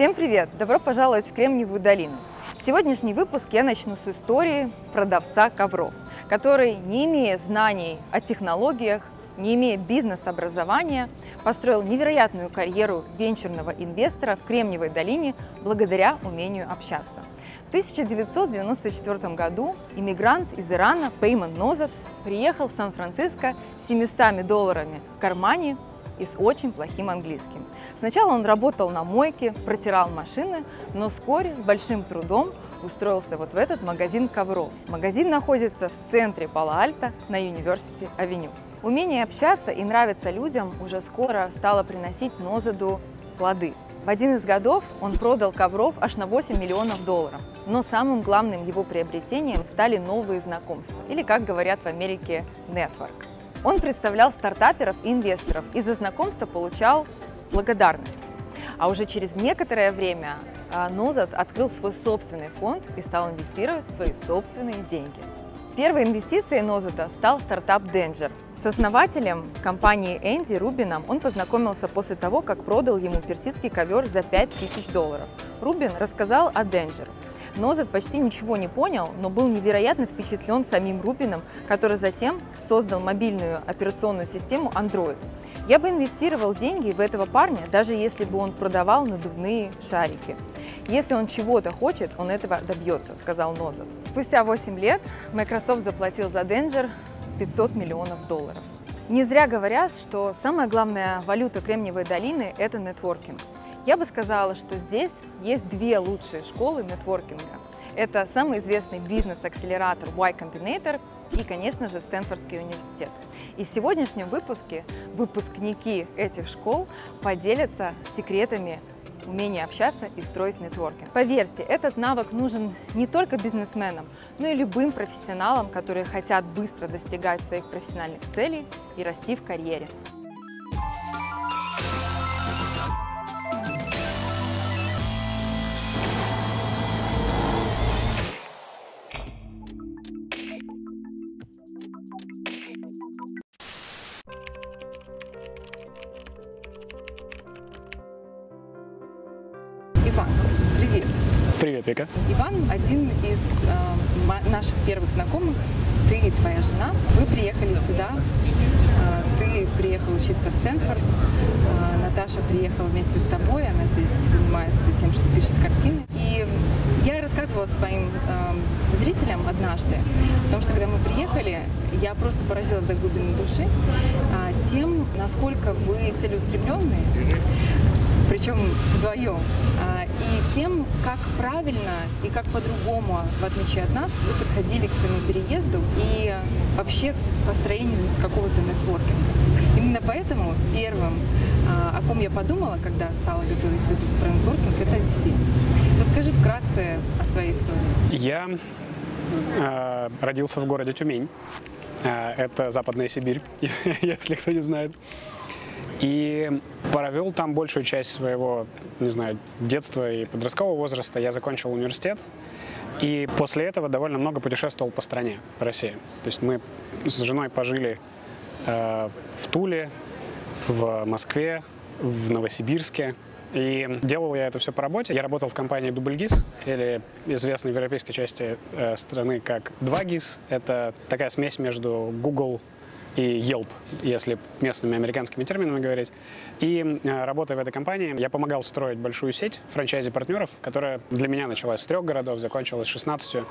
Всем привет! Добро пожаловать в Кремниевую долину. Сегодняшний выпуск я начну с истории продавца ковров, который, не имея знаний о технологиях, не имея бизнес-образования, построил невероятную карьеру венчурного инвестора в Кремниевой долине благодаря умению общаться. В 1994 году иммигрант из Ирана Пейман Нозат приехал в Сан-Франциско с 700 долларами в кармане и с очень плохим английским. Сначала он работал на мойке, протирал машины, но вскоре с большим трудом устроился вот в этот магазин ковров. Магазин находится в центре Пала-Альта на Юниверсити-авеню. Умение общаться и нравиться людям уже скоро стало приносить Нозаду плоды. В один из годов он продал ковров аж на 8 миллионов долларов. Но самым главным его приобретением стали новые знакомства, или, как говорят в Америке, network. Он представлял стартаперов и инвесторов и за знакомство получал благодарность. А уже через некоторое время а, Нозат открыл свой собственный фонд и стал инвестировать свои собственные деньги. Первой инвестицией Нозата стал стартап Danger. С основателем компании Энди Рубином он познакомился после того, как продал ему персидский ковер за 5000 долларов. Рубин рассказал о Danger. Нозет почти ничего не понял, но был невероятно впечатлен самим Рубином, который затем создал мобильную операционную систему Android. Я бы инвестировал деньги в этого парня, даже если бы он продавал надувные шарики. Если он чего-то хочет, он этого добьется, сказал Нозет. Спустя 8 лет Microsoft заплатил за Danger 500 миллионов долларов. Не зря говорят, что самая главная валюта Кремниевой долины – это нетворкинг. Я бы сказала, что здесь есть две лучшие школы нетворкинга. Это самый известный бизнес-акселератор Y Combinator и, конечно же, Стэнфордский университет. И в сегодняшнем выпуске выпускники этих школ поделятся секретами умения общаться и строить нетворкинг. Поверьте, этот навык нужен не только бизнесменам, но и любым профессионалам, которые хотят быстро достигать своих профессиональных целей и расти в карьере. Насколько вы целеустремленные, причем вдвоем, а, и тем, как правильно и как по-другому, в отличие от нас, вы подходили к своему переезду и вообще к построению какого-то нетворкинга. Именно поэтому первым, а, о ком я подумала, когда стала готовить выпуск про нетворкинг, это о тебе. Расскажи вкратце о своей истории. Я э, родился в городе Тюмень. Э, это Западная Сибирь, если кто не знает. И провел там большую часть своего, не знаю, детства и подросткового возраста. Я закончил университет. И после этого довольно много путешествовал по стране, по России. То есть мы с женой пожили э, в Туле, в Москве, в Новосибирске. И делал я это все по работе. Я работал в компании Дубльгиз, или известной в европейской части э, страны как 2GIS. Это такая смесь между Google и Yelp, если местными американскими терминами говорить. И э, работая в этой компании, я помогал строить большую сеть франчайзи-партнеров, которая для меня началась с трех городов, закончилась 16.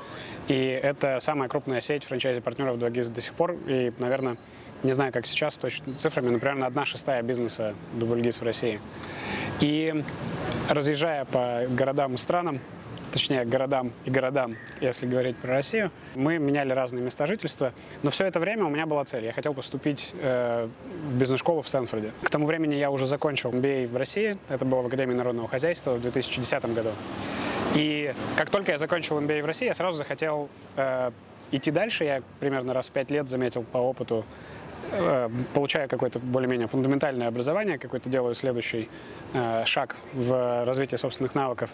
И это самая крупная сеть франчайзи-партнеров 2GIS до сих пор. И, наверное, не знаю, как сейчас точно цифрами, но примерно одна шестая бизнеса Дубльгиз в России. И разъезжая по городам и странам, точнее городам и городам, если говорить про Россию. Мы меняли разные места жительства, но все это время у меня была цель. Я хотел поступить э, в бизнес-школу в Стэнфорде. К тому времени я уже закончил MBA в России, это было в Академии народного хозяйства в 2010 году. И как только я закончил MBA в России, я сразу захотел э, идти дальше. Я примерно раз в пять лет заметил по опыту получая какое-то более-менее фундаментальное образование, какой-то делаю следующий э, шаг в развитии собственных навыков.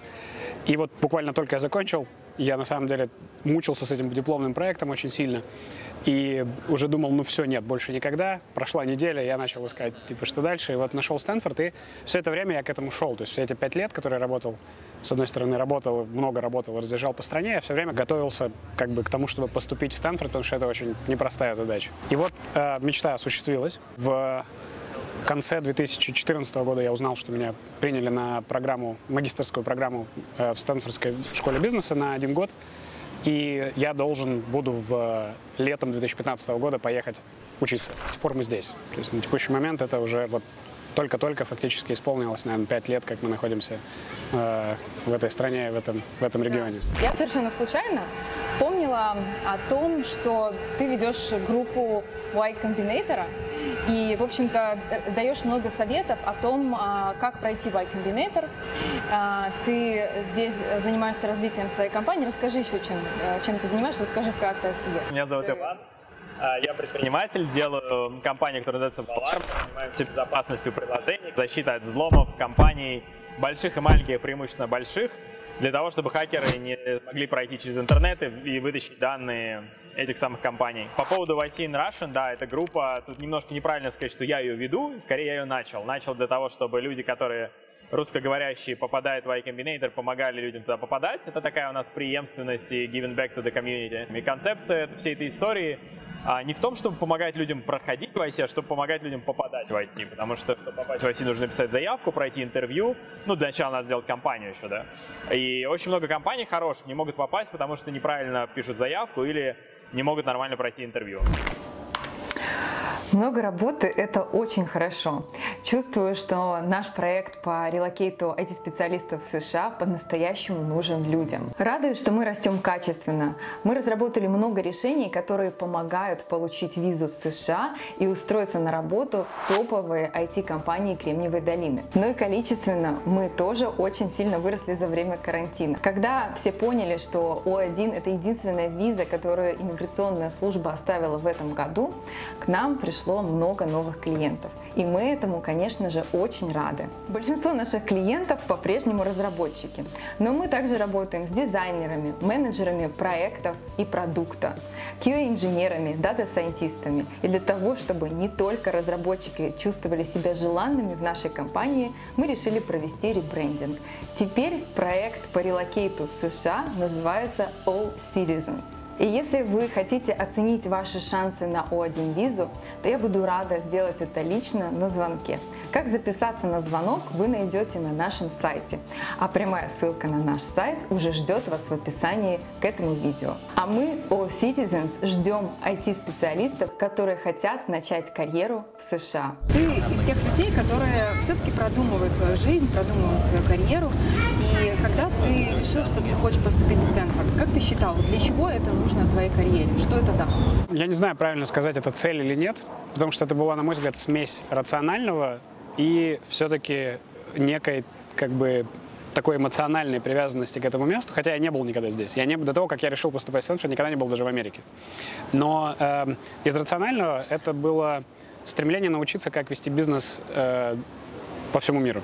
И вот буквально только я закончил, я на самом деле мучился с этим дипломным проектом очень сильно. И уже думал, ну все, нет, больше никогда. Прошла неделя, я начал искать, типа, что дальше. И вот нашел Стэнфорд, и все это время я к этому шел. То есть все эти пять лет, которые я работал, с одной стороны, работал, много работал, разъезжал по стране, я все время готовился как бы к тому, чтобы поступить в Стэнфорд, потому что это очень непростая задача. И вот э, мечта осуществилась. В в конце 2014 года я узнал, что меня приняли на программу, магистрскую программу э, в Стэнфордской школе бизнеса на один год. И я должен буду в летом 2015 года поехать учиться. С тех пор мы здесь. То есть на текущий момент это уже вот только-только фактически исполнилось, наверное, пять лет, как мы находимся э, в этой стране, в этом, в этом регионе. Я совершенно случайно вспомнила о том, что ты ведешь группу Y Combinator, и, в общем-то, даешь много советов о том, а, как пройти Y Combinator. А, ты здесь занимаешься развитием своей компании. Расскажи еще, чем, э, чем ты занимаешься, расскажи вкратце о себе. Меня зовут Иван. А, я предприниматель, делаю компанию, которая называется Valarm. Занимаемся безопасностью приложений, защитой от взломов компаний, больших и маленьких, преимущественно больших, для того, чтобы хакеры не могли пройти через интернет и вытащить данные этих самых компаний. По поводу YC in Russian, да, это группа, тут немножко неправильно сказать, что я ее веду, скорее я ее начал. Начал для того, чтобы люди, которые русскоговорящие попадают в Y Combinator, помогали людям туда попадать. Это такая у нас преемственность и giving back to the community. И концепция всей этой истории а, не в том, чтобы помогать людям проходить в IC, а чтобы помогать людям попадать в IT. Потому что, чтобы попасть в IT, нужно написать заявку, пройти интервью. Ну, для начала надо сделать компанию еще, да. И очень много компаний хороших не могут попасть, потому что неправильно пишут заявку или не могут нормально пройти интервью. Много работы – это очень хорошо. Чувствую, что наш проект по релокейту IT-специалистов в США по-настоящему нужен людям. Радует, что мы растем качественно. Мы разработали много решений, которые помогают получить визу в США и устроиться на работу в топовые IT-компании Кремниевой долины. Но и количественно мы тоже очень сильно выросли за время карантина. Когда все поняли, что О1 – это единственная виза, которую иммиграционная служба оставила в этом году, к нам пришло пришло много новых клиентов. И мы этому, конечно же, очень рады. Большинство наших клиентов по-прежнему разработчики, но мы также работаем с дизайнерами, менеджерами проектов и продукта, QA-инженерами, дата-сайентистами. И для того, чтобы не только разработчики чувствовали себя желанными в нашей компании, мы решили провести ребрендинг. Теперь проект по релокейту в США называется All Citizens. И если вы хотите оценить ваши шансы на O1 визу, то я буду рада сделать это лично на звонке. Как записаться на звонок, вы найдете на нашем сайте. А прямая ссылка на наш сайт уже ждет вас в описании к этому видео. А мы, All Citizens, ждем IT-специалистов, которые хотят начать карьеру в США. Ты из тех людей, которые все-таки продумывают свою жизнь, продумывают свою карьеру. И когда ты решил, что ты хочешь поступить в Стэнфорд, как ты считал, для чего это нужно твоей карьере? Что это даст? Я не знаю, правильно сказать, это цель или нет, потому что это была, на мой взгляд, смесь рационального и все-таки некой как бы такой эмоциональной привязанности к этому месту, хотя я не был никогда здесь. Я не, до того, как я решил поступать в Стэнфорд, никогда не был даже в Америке. Но э, из рационального это было стремление научиться, как вести бизнес э, по всему миру.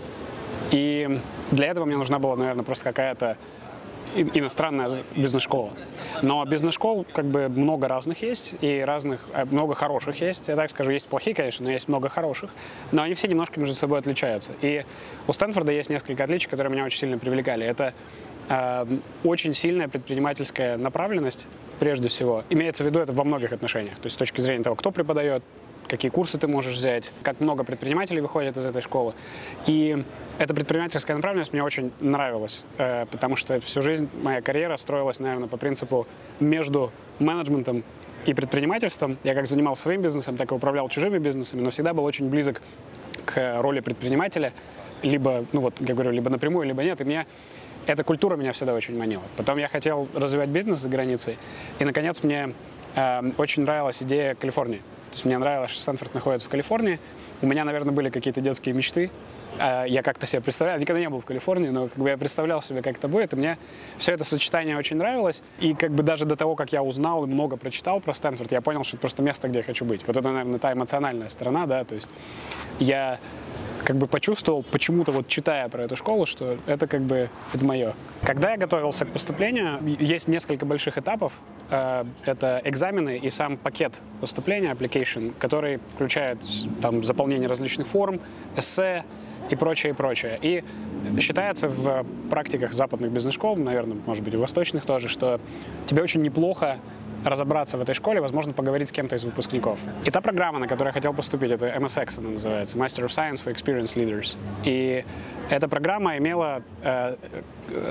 И для этого мне нужна была, наверное, просто какая-то иностранная бизнес-школа. Но бизнес-школ как бы много разных есть, и разных, э, много хороших есть, я так скажу, есть плохие, конечно, но есть много хороших, но они все немножко между собой отличаются. И у Стэнфорда есть несколько отличий, которые меня очень сильно привлекали. Это э, очень сильная предпринимательская направленность, прежде всего. Имеется в виду это во многих отношениях. То есть с точки зрения того, кто преподает, какие курсы ты можешь взять, как много предпринимателей выходит из этой школы. И эта предпринимательская направленность мне очень нравилась, э, потому что всю жизнь моя карьера строилась, наверное, по принципу между менеджментом и предпринимательством. Я как занимался своим бизнесом, так и управлял чужими бизнесами, но всегда был очень близок к роли предпринимателя, либо, ну вот, я говорю, либо напрямую, либо нет. И мне эта культура меня всегда очень манила. Потом я хотел развивать бизнес за границей, и, наконец, мне э, очень нравилась идея Калифорнии. То есть мне нравилось, что Стэнфорд находится в Калифорнии. У меня, наверное, были какие-то детские мечты. А, я как-то себе представлял, никогда не был в Калифорнии, но как бы я представлял себе, как это будет, и мне все это сочетание очень нравилось. И как бы даже до того, как я узнал и много прочитал про Стэнфорд, я понял, что это просто место, где я хочу быть. Вот это, наверное, та эмоциональная сторона, да, то есть я как бы почувствовал почему-то вот читая про эту школу, что это как бы это мое. Когда я готовился к поступлению, есть несколько больших этапов. Э, это экзамены и сам пакет поступления, application, который включает там заполнение различных форм, эссе, и прочее, и прочее. И считается в практиках западных бизнес-школ, наверное, может быть, и восточных тоже, что тебе очень неплохо разобраться в этой школе, возможно, поговорить с кем-то из выпускников. И та программа, на которую я хотел поступить, это MSX она называется, Master of Science for Experienced Leaders. И эта программа имела, э,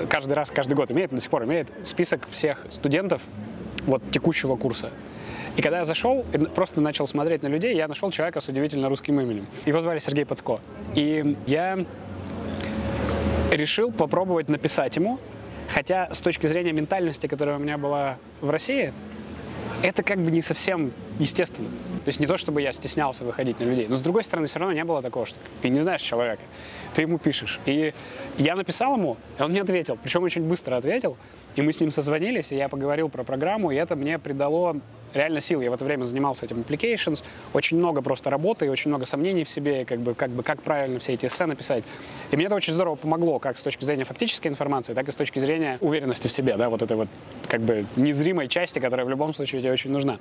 каждый раз, каждый год имеет, до сих пор имеет список всех студентов вот текущего курса. И когда я зашел просто начал смотреть на людей, я нашел человека с удивительно русским именем. Его звали Сергей Пацко. И я решил попробовать написать ему, хотя с точки зрения ментальности, которая у меня была в России, это как бы не совсем естественно. То есть не то, чтобы я стеснялся выходить на людей, но с другой стороны все равно не было такого, что ты не знаешь человека, ты ему пишешь. И я написал ему, и он мне ответил, причем очень быстро ответил, и мы с ним созвонились, и я поговорил про программу, и это мне придало реально сил. Я в это время занимался этим applications, очень много просто работы и очень много сомнений в себе, как бы, как бы как правильно все эти эссе написать. И мне это очень здорово помогло, как с точки зрения фактической информации, так и с точки зрения уверенности в себе, да, вот этой вот как бы незримой части, которая в любом случае тебе очень нужна.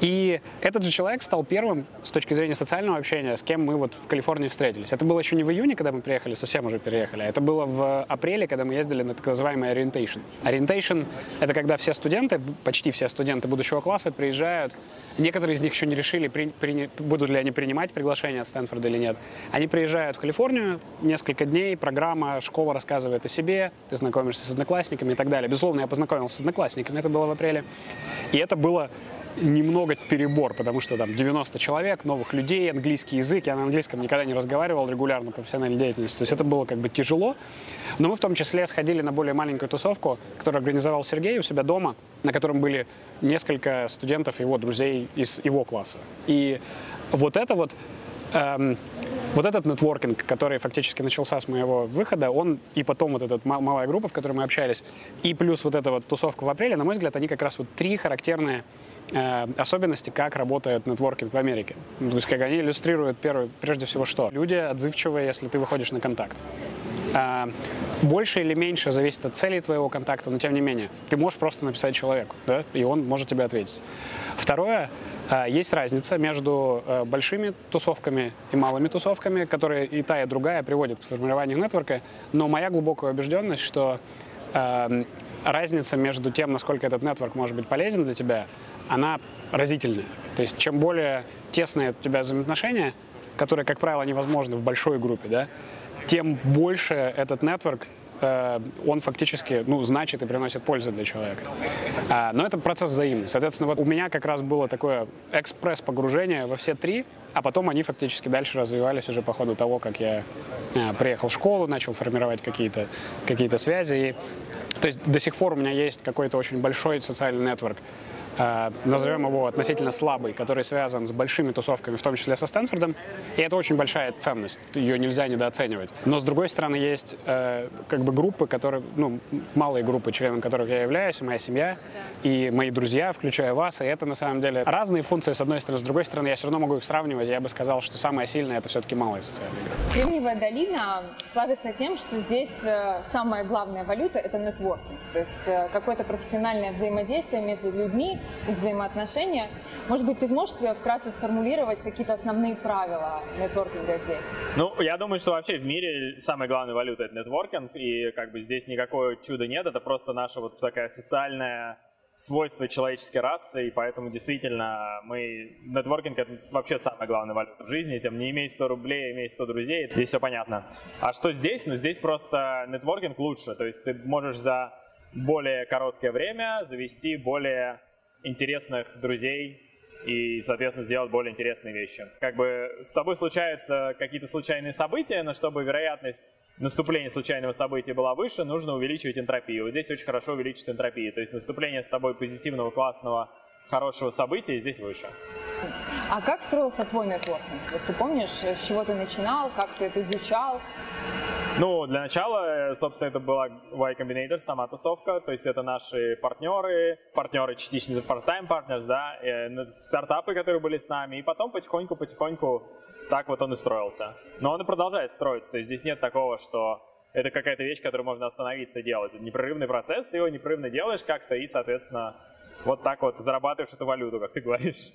И этот же человек стал первым с точки зрения социального общения, с кем мы вот в Калифорнии встретились. Это было еще не в июне, когда мы приехали, совсем уже переехали, а это было в апреле, когда мы ездили на так называемый orientation. Orientation — это когда все студенты, почти все студенты будущего класса приезжают, некоторые из них еще не решили, при, при, будут ли они принимать приглашение от Стэнфорда или нет. Они приезжают в Калифорнию, несколько дней, программа, школа рассказывает о себе, ты знакомишься с одноклассниками и так далее. Безусловно, я познакомился с одноклассниками, это было в апреле. И это было немного перебор, потому что там 90 человек, новых людей, английский язык. Я на английском никогда не разговаривал регулярно профессиональной деятельности. То есть это было как бы тяжело. Но мы в том числе сходили на более маленькую тусовку, которую организовал Сергей у себя дома, на котором были несколько студентов его друзей из его класса. И вот это вот эм, вот этот нетворкинг, который фактически начался с моего выхода, он и потом вот эта малая группа, в которой мы общались, и плюс вот эта вот тусовка в апреле, на мой взгляд, они как раз вот три характерные особенности, как работает нетворкинг в Америке. То есть как они иллюстрируют первое, прежде всего что? Люди отзывчивые, если ты выходишь на контакт. Э, больше или меньше зависит от целей твоего контакта, но тем не менее, ты можешь просто написать человеку, да, и он может тебе ответить. Второе, э, есть разница между большими тусовками и малыми тусовками, которые и та, и другая приводят к формированию нетворка, но моя глубокая убежденность, что разница между тем, насколько этот нетворк может быть полезен для тебя, она разительная. То есть чем более тесные у тебя взаимоотношения, которые, как правило, невозможны в большой группе, да, тем больше этот нетворк э, он фактически, ну, значит и приносит пользу для человека. А, но это процесс взаимный. Соответственно, вот у меня как раз было такое экспресс-погружение во все три, а потом они фактически дальше развивались уже по ходу того, как я э, приехал в школу, начал формировать какие-то какие связи. И, то есть до сих пор у меня есть какой-то очень большой социальный нетворк, назовем его относительно слабый, который связан с большими тусовками, в том числе со Стэнфордом. И это очень большая ценность, ее нельзя недооценивать. Но с другой стороны есть э, как бы группы, которые, ну, малые группы, членом которых я являюсь, моя семья и мои друзья, включая вас. И это на самом деле разные функции с одной стороны, с другой стороны я все равно могу их сравнивать. Я бы сказал, что самое сильное это все-таки малые социальные группы. Кремниевая долина славится тем, что здесь э, самая главная валюта это нетворкинг, то есть э, какое-то профессиональное взаимодействие между людьми, их взаимоотношения. Может быть, ты сможешь себе вкратце сформулировать какие-то основные правила нетворкинга здесь? Ну, я думаю, что вообще в мире самая главная валюта — это нетворкинг, и как бы здесь никакого чуда нет, это просто наша вот такая социальная свойство человеческой расы, и поэтому действительно мы... Нетворкинг — это вообще самая главная валюта в жизни, тем не имей 100 рублей, имей 100 друзей, здесь все понятно. А что здесь? Ну, здесь просто нетворкинг лучше, то есть ты можешь за более короткое время завести более интересных друзей и, соответственно, сделать более интересные вещи. Как бы с тобой случаются какие-то случайные события, но чтобы вероятность наступления случайного события была выше, нужно увеличивать энтропию. Вот здесь очень хорошо увеличивается энтропия. То есть наступление с тобой позитивного, классного, хорошего события здесь выше. А как строился твой нетворкинг? Вот ты помнишь, с чего ты начинал, как ты это изучал? Ну, для начала, собственно, это была Y Combinator, сама тусовка, то есть это наши партнеры, партнеры частично part-time partners, да, э, стартапы, которые были с нами, и потом потихоньку-потихоньку так вот он и строился. Но он и продолжает строиться, то есть здесь нет такого, что это какая-то вещь, которую можно остановиться и делать. Это непрерывный процесс, ты его непрерывно делаешь как-то и, соответственно, вот так вот зарабатываешь эту валюту, как ты говоришь.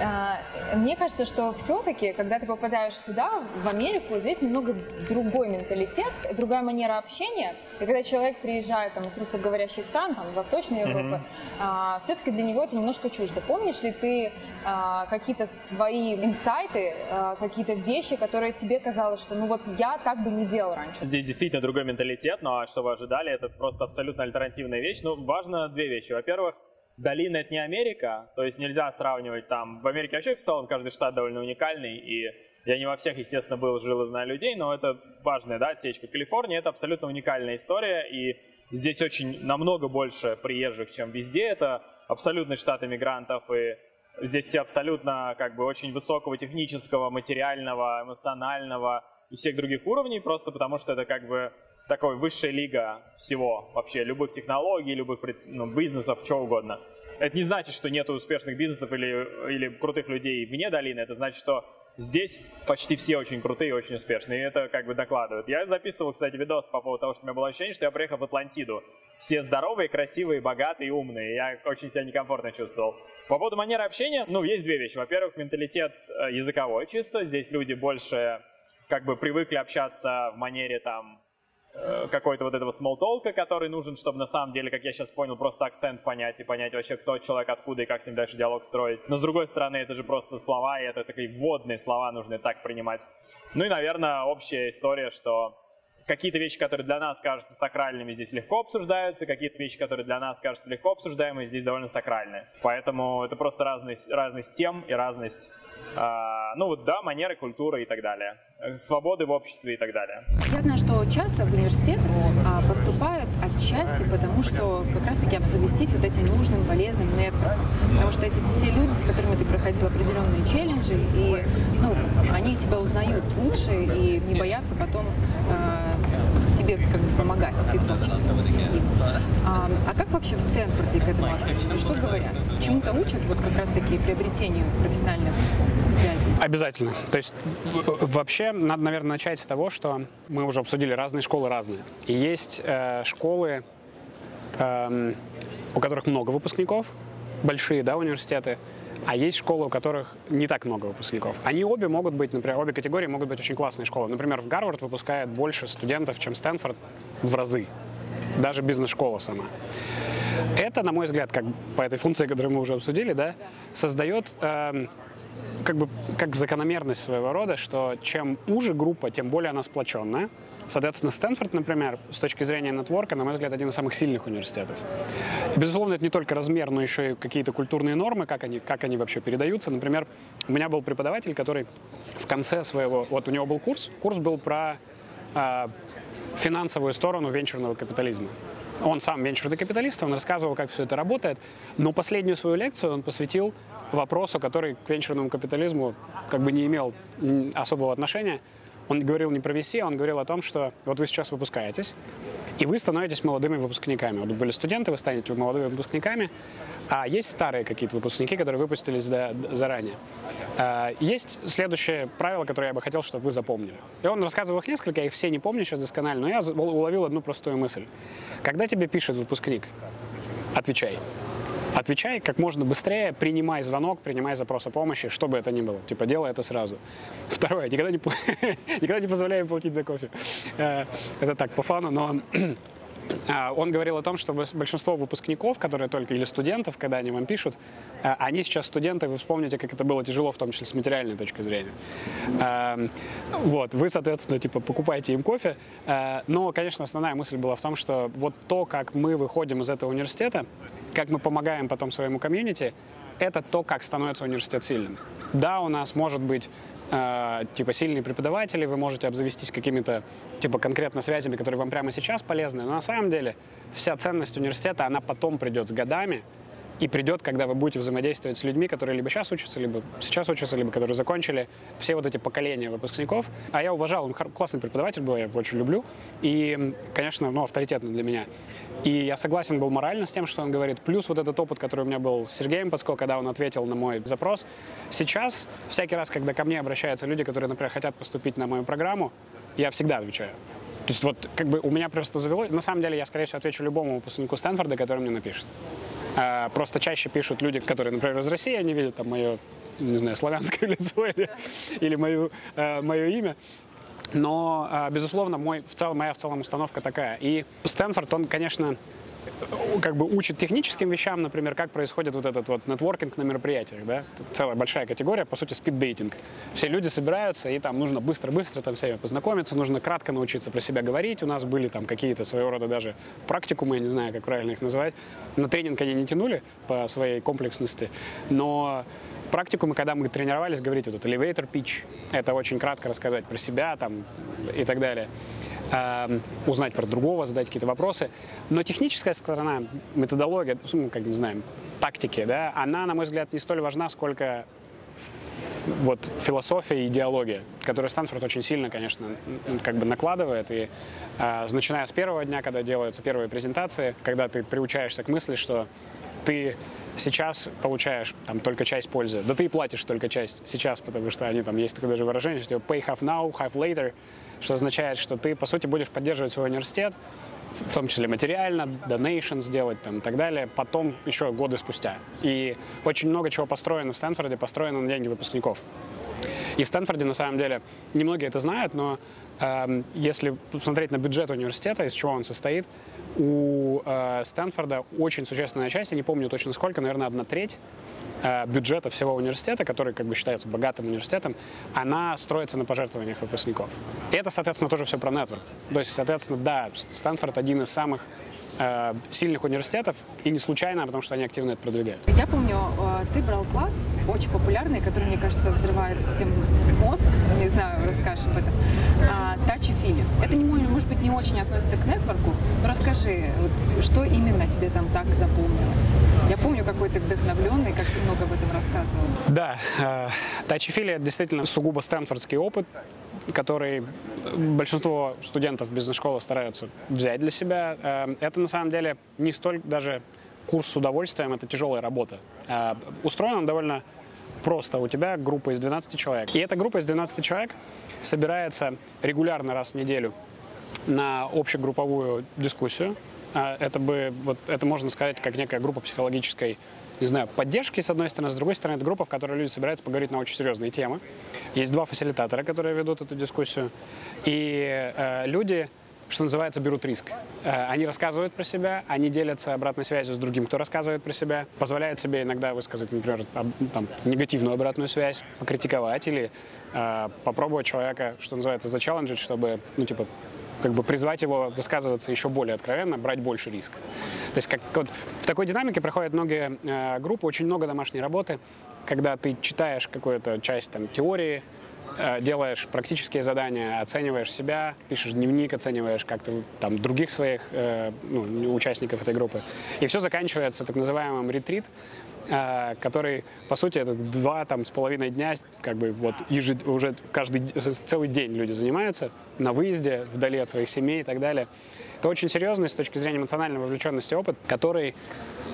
А, мне кажется, что все-таки, когда ты попадаешь сюда, в Америку, здесь немного другой менталитет, другая манера общения. И когда человек приезжает там, из русскоговорящих стран, там, Восточной Европы, mm-hmm. а, все-таки для него это немножко чуждо. Помнишь ли ты а, какие-то свои инсайты, какие-то вещи, которые тебе казалось, что ну вот я так бы не делал раньше? Здесь действительно другой менталитет, но что вы ожидали, это просто абсолютно альтернативная вещь. Ну, важно две вещи. Во-первых, долина это не Америка, то есть нельзя сравнивать там, в Америке вообще в целом каждый штат довольно уникальный, и я не во всех, естественно, был, жил и знаю людей, но это важная, да, отсечка. Калифорния это абсолютно уникальная история, и здесь очень намного больше приезжих, чем везде, это абсолютный штат иммигрантов, и здесь все абсолютно как бы очень высокого технического, материального, эмоционального и всех других уровней, просто потому что это как бы такой высшая лига всего, вообще любых технологий, любых ну, бизнесов, чего угодно. Это не значит, что нет успешных бизнесов или, или крутых людей вне долины, это значит, что здесь почти все очень крутые и очень успешные, и это как бы докладывают. Я записывал, кстати, видос по поводу того, что у меня было ощущение, что я приехал в Атлантиду. Все здоровые, красивые, богатые, умные. Я очень себя некомфортно чувствовал. По поводу манеры общения, ну, есть две вещи. Во-первых, менталитет э, языковой чисто. Здесь люди больше как бы привыкли общаться в манере там какой-то вот этого смолтолка, который нужен, чтобы на самом деле, как я сейчас понял, просто акцент понять и понять вообще, кто человек, откуда и как с ним дальше диалог строить. Но с другой стороны, это же просто слова, и это такие вводные слова нужно так принимать. Ну и, наверное, общая история, что какие-то вещи, которые для нас кажутся сакральными, здесь легко обсуждаются, какие-то вещи, которые для нас кажутся легко обсуждаемые, здесь довольно сакральны. Поэтому это просто разность, разность тем и разность, э, ну вот да, манеры, культуры и так далее. Свободы в обществе и так далее. Я знаю, что часто в университет а, поступают отчасти, потому что как раз-таки обзавестись вот этим нужным, полезным нетворком. Потому что эти те люди, с которыми ты проходил определенные челленджи, и ну, они тебя узнают лучше и не боятся потом а, тебе как бы помогать, ты в том числе. А, а как вообще в Стэнфорде к этому относятся? Что говорят? Чему-то учат вот как раз-таки приобретению профессиональных связей? Обязательно. То есть вообще надо, наверное, начать с того, что мы уже обсудили, разные школы разные. И есть э, школы, э, у которых много выпускников, большие, да, университеты, а есть школы, у которых не так много выпускников. Они обе могут быть, например, обе категории могут быть очень классные школы. Например, в Гарвард выпускает больше студентов, чем Стэнфорд в разы. Даже бизнес-школа сама. Это, на мой взгляд, как по этой функции, которую мы уже обсудили, да, создает э, как бы как закономерность своего рода, что чем уже группа, тем более она сплоченная. Соответственно, Стэнфорд, например, с точки зрения нетворка, на мой взгляд, один из самых сильных университетов. Безусловно, это не только размер, но еще и какие-то культурные нормы, как они, как они вообще передаются. Например, у меня был преподаватель, который в конце своего... Вот у него был курс, курс был про э, финансовую сторону венчурного капитализма. Он сам венчурный капиталист, он рассказывал, как все это работает, но последнюю свою лекцию он посвятил вопросу, который к венчурному капитализму как бы не имел особого отношения. Он говорил не про VC, он говорил о том, что вот вы сейчас выпускаетесь, и вы становитесь молодыми выпускниками. Вот были студенты, вы станете молодыми выпускниками, а есть старые какие-то выпускники, которые выпустились за, заранее. А, есть следующее правило, которое я бы хотел, чтобы вы запомнили. И он рассказывал их несколько, я их все не помню сейчас досконально, но я уловил одну простую мысль. Когда тебе пишет выпускник, отвечай. Отвечай как можно быстрее, принимай звонок, принимай запрос о помощи, что бы это ни было. Типа, делай это сразу. Второе, никогда не, никогда не позволяй им платить за кофе. Э, это так, по фану, но а, он говорил о том, что большинство выпускников, которые только, или студентов, когда они вам пишут, э, они сейчас студенты, вы вспомните, как это было тяжело, в том числе с материальной точки зрения. Эм, вот, вы, соответственно, типа, покупаете им кофе, э, но, конечно, основная мысль была в том, что вот то, как мы выходим из этого университета, как мы помогаем потом своему комьюнити, это то, как становится университет сильным. Да, у нас может быть э, типа сильные преподаватели, вы можете обзавестись какими-то типа конкретно связями, которые вам прямо сейчас полезны, но на самом деле вся ценность университета, она потом придет с годами, и придет, когда вы будете взаимодействовать с людьми, которые либо сейчас учатся, либо сейчас учатся, либо которые закончили, все вот эти поколения выпускников. А я уважал, он классный преподаватель был, я его очень люблю, и, конечно, ну, авторитетный для меня. И я согласен был морально с тем, что он говорит. Плюс вот этот опыт, который у меня был с Сергеем Пацко, когда он ответил на мой запрос. Сейчас, всякий раз, когда ко мне обращаются люди, которые, например, хотят поступить на мою программу, я всегда отвечаю. То есть вот как бы у меня просто завело... На самом деле я, скорее всего, отвечу любому выпускнику Стэнфорда, который мне напишет. А, просто чаще пишут люди, которые, например, из России, они видят там мое, не знаю, славянское лицо или, или мое, э, мое имя. Но, э, безусловно, мой, в целом, моя в целом установка такая. И Стэнфорд, он, конечно, как бы учит техническим вещам, например, как происходит вот этот вот нетворкинг на мероприятиях, да, целая большая категория, по сути, спиддейтинг. Все люди собираются, и там нужно быстро-быстро там всеми познакомиться, нужно кратко научиться про себя говорить. У нас были там какие-то своего рода даже практикумы, я не знаю, как правильно их называть. На тренинг они не тянули по своей комплексности, но практикумы, когда мы тренировались, говорить вот этот elevator pitch, это очень кратко рассказать про себя там и так далее. Эм, узнать про другого, задать какие-то вопросы. Но техническая сторона, методология, ну, как не знаем, тактики, да, она, на мой взгляд, не столь важна, сколько вот философия и идеология, которую Стэнфорд очень сильно, конечно, как бы накладывает. И э, начиная с первого дня, когда делаются первые презентации, когда ты приучаешься к мысли, что ты сейчас получаешь там только часть пользы. Да ты и платишь только часть сейчас, потому что они там есть такое даже выражение, что pay half now, half later что означает, что ты, по сути, будешь поддерживать свой университет, в том числе материально, donation сделать там, и так далее, потом еще годы спустя. И очень много чего построено в Стэнфорде, построено на деньги выпускников. И в Стэнфорде, на самом деле, немногие это знают, но если посмотреть на бюджет университета, из чего он состоит, у э, Стэнфорда очень существенная часть, я не помню точно сколько, наверное, одна треть, Э, бюджета всего университета, который как бы считается богатым университетом, она строится на пожертвованиях выпускников. И это, соответственно, тоже все про нетворк. То есть, соответственно, да, Стэнфорд один из самых э, сильных университетов, и не случайно, а потому что они активно это продвигают. Я помню, ты брал класс очень популярный, который, мне кажется, взрывает всем мозг, не знаю, расскажешь об этом, Тачи Фили. Это, не, может быть, не очень относится к нетворку, но расскажи, что именно тебе там так запомнилось? Я помню, какой ты вдохновленный, как ты много об этом рассказывал. Да, Тачи Фили действительно сугубо стэнфордский опыт, который большинство студентов бизнес-школы стараются взять для себя. Э, это на самом деле не столь даже курс с удовольствием, это тяжелая работа. Э, устроен он довольно просто. У тебя группа из 12 человек. И эта группа из 12 человек собирается регулярно раз в неделю на общегрупповую дискуссию. Э, это бы, вот, это можно сказать, как некая группа психологической не знаю, поддержки, с одной стороны, с другой стороны, это группа, в которой люди собираются поговорить на очень серьезные темы. Есть два фасилитатора, которые ведут эту дискуссию. И э, люди, что называется, берут риск. Э, они рассказывают про себя, они делятся обратной связью с другим, кто рассказывает про себя, позволяют себе иногда высказать, например, там, негативную обратную связь, покритиковать или э, попробовать человека, что называется, зачалленджить, чтобы, ну, типа, как бы призвать его высказываться еще более откровенно, брать больше риск. То есть как вот в такой динамике проходят многие э, группы, очень много домашней работы, когда ты читаешь какую-то часть там теории, делаешь практические задания, оцениваешь себя, пишешь дневник, оцениваешь как-то там других своих э, ну, участников этой группы. И все заканчивается так называемым ретрит, который, по сути, это два там с половиной дня, как бы вот ежед, уже каждый целый день люди занимаются на выезде, вдали от своих семей и так далее. Это очень серьезный с точки зрения эмоциональной вовлеченности опыт, который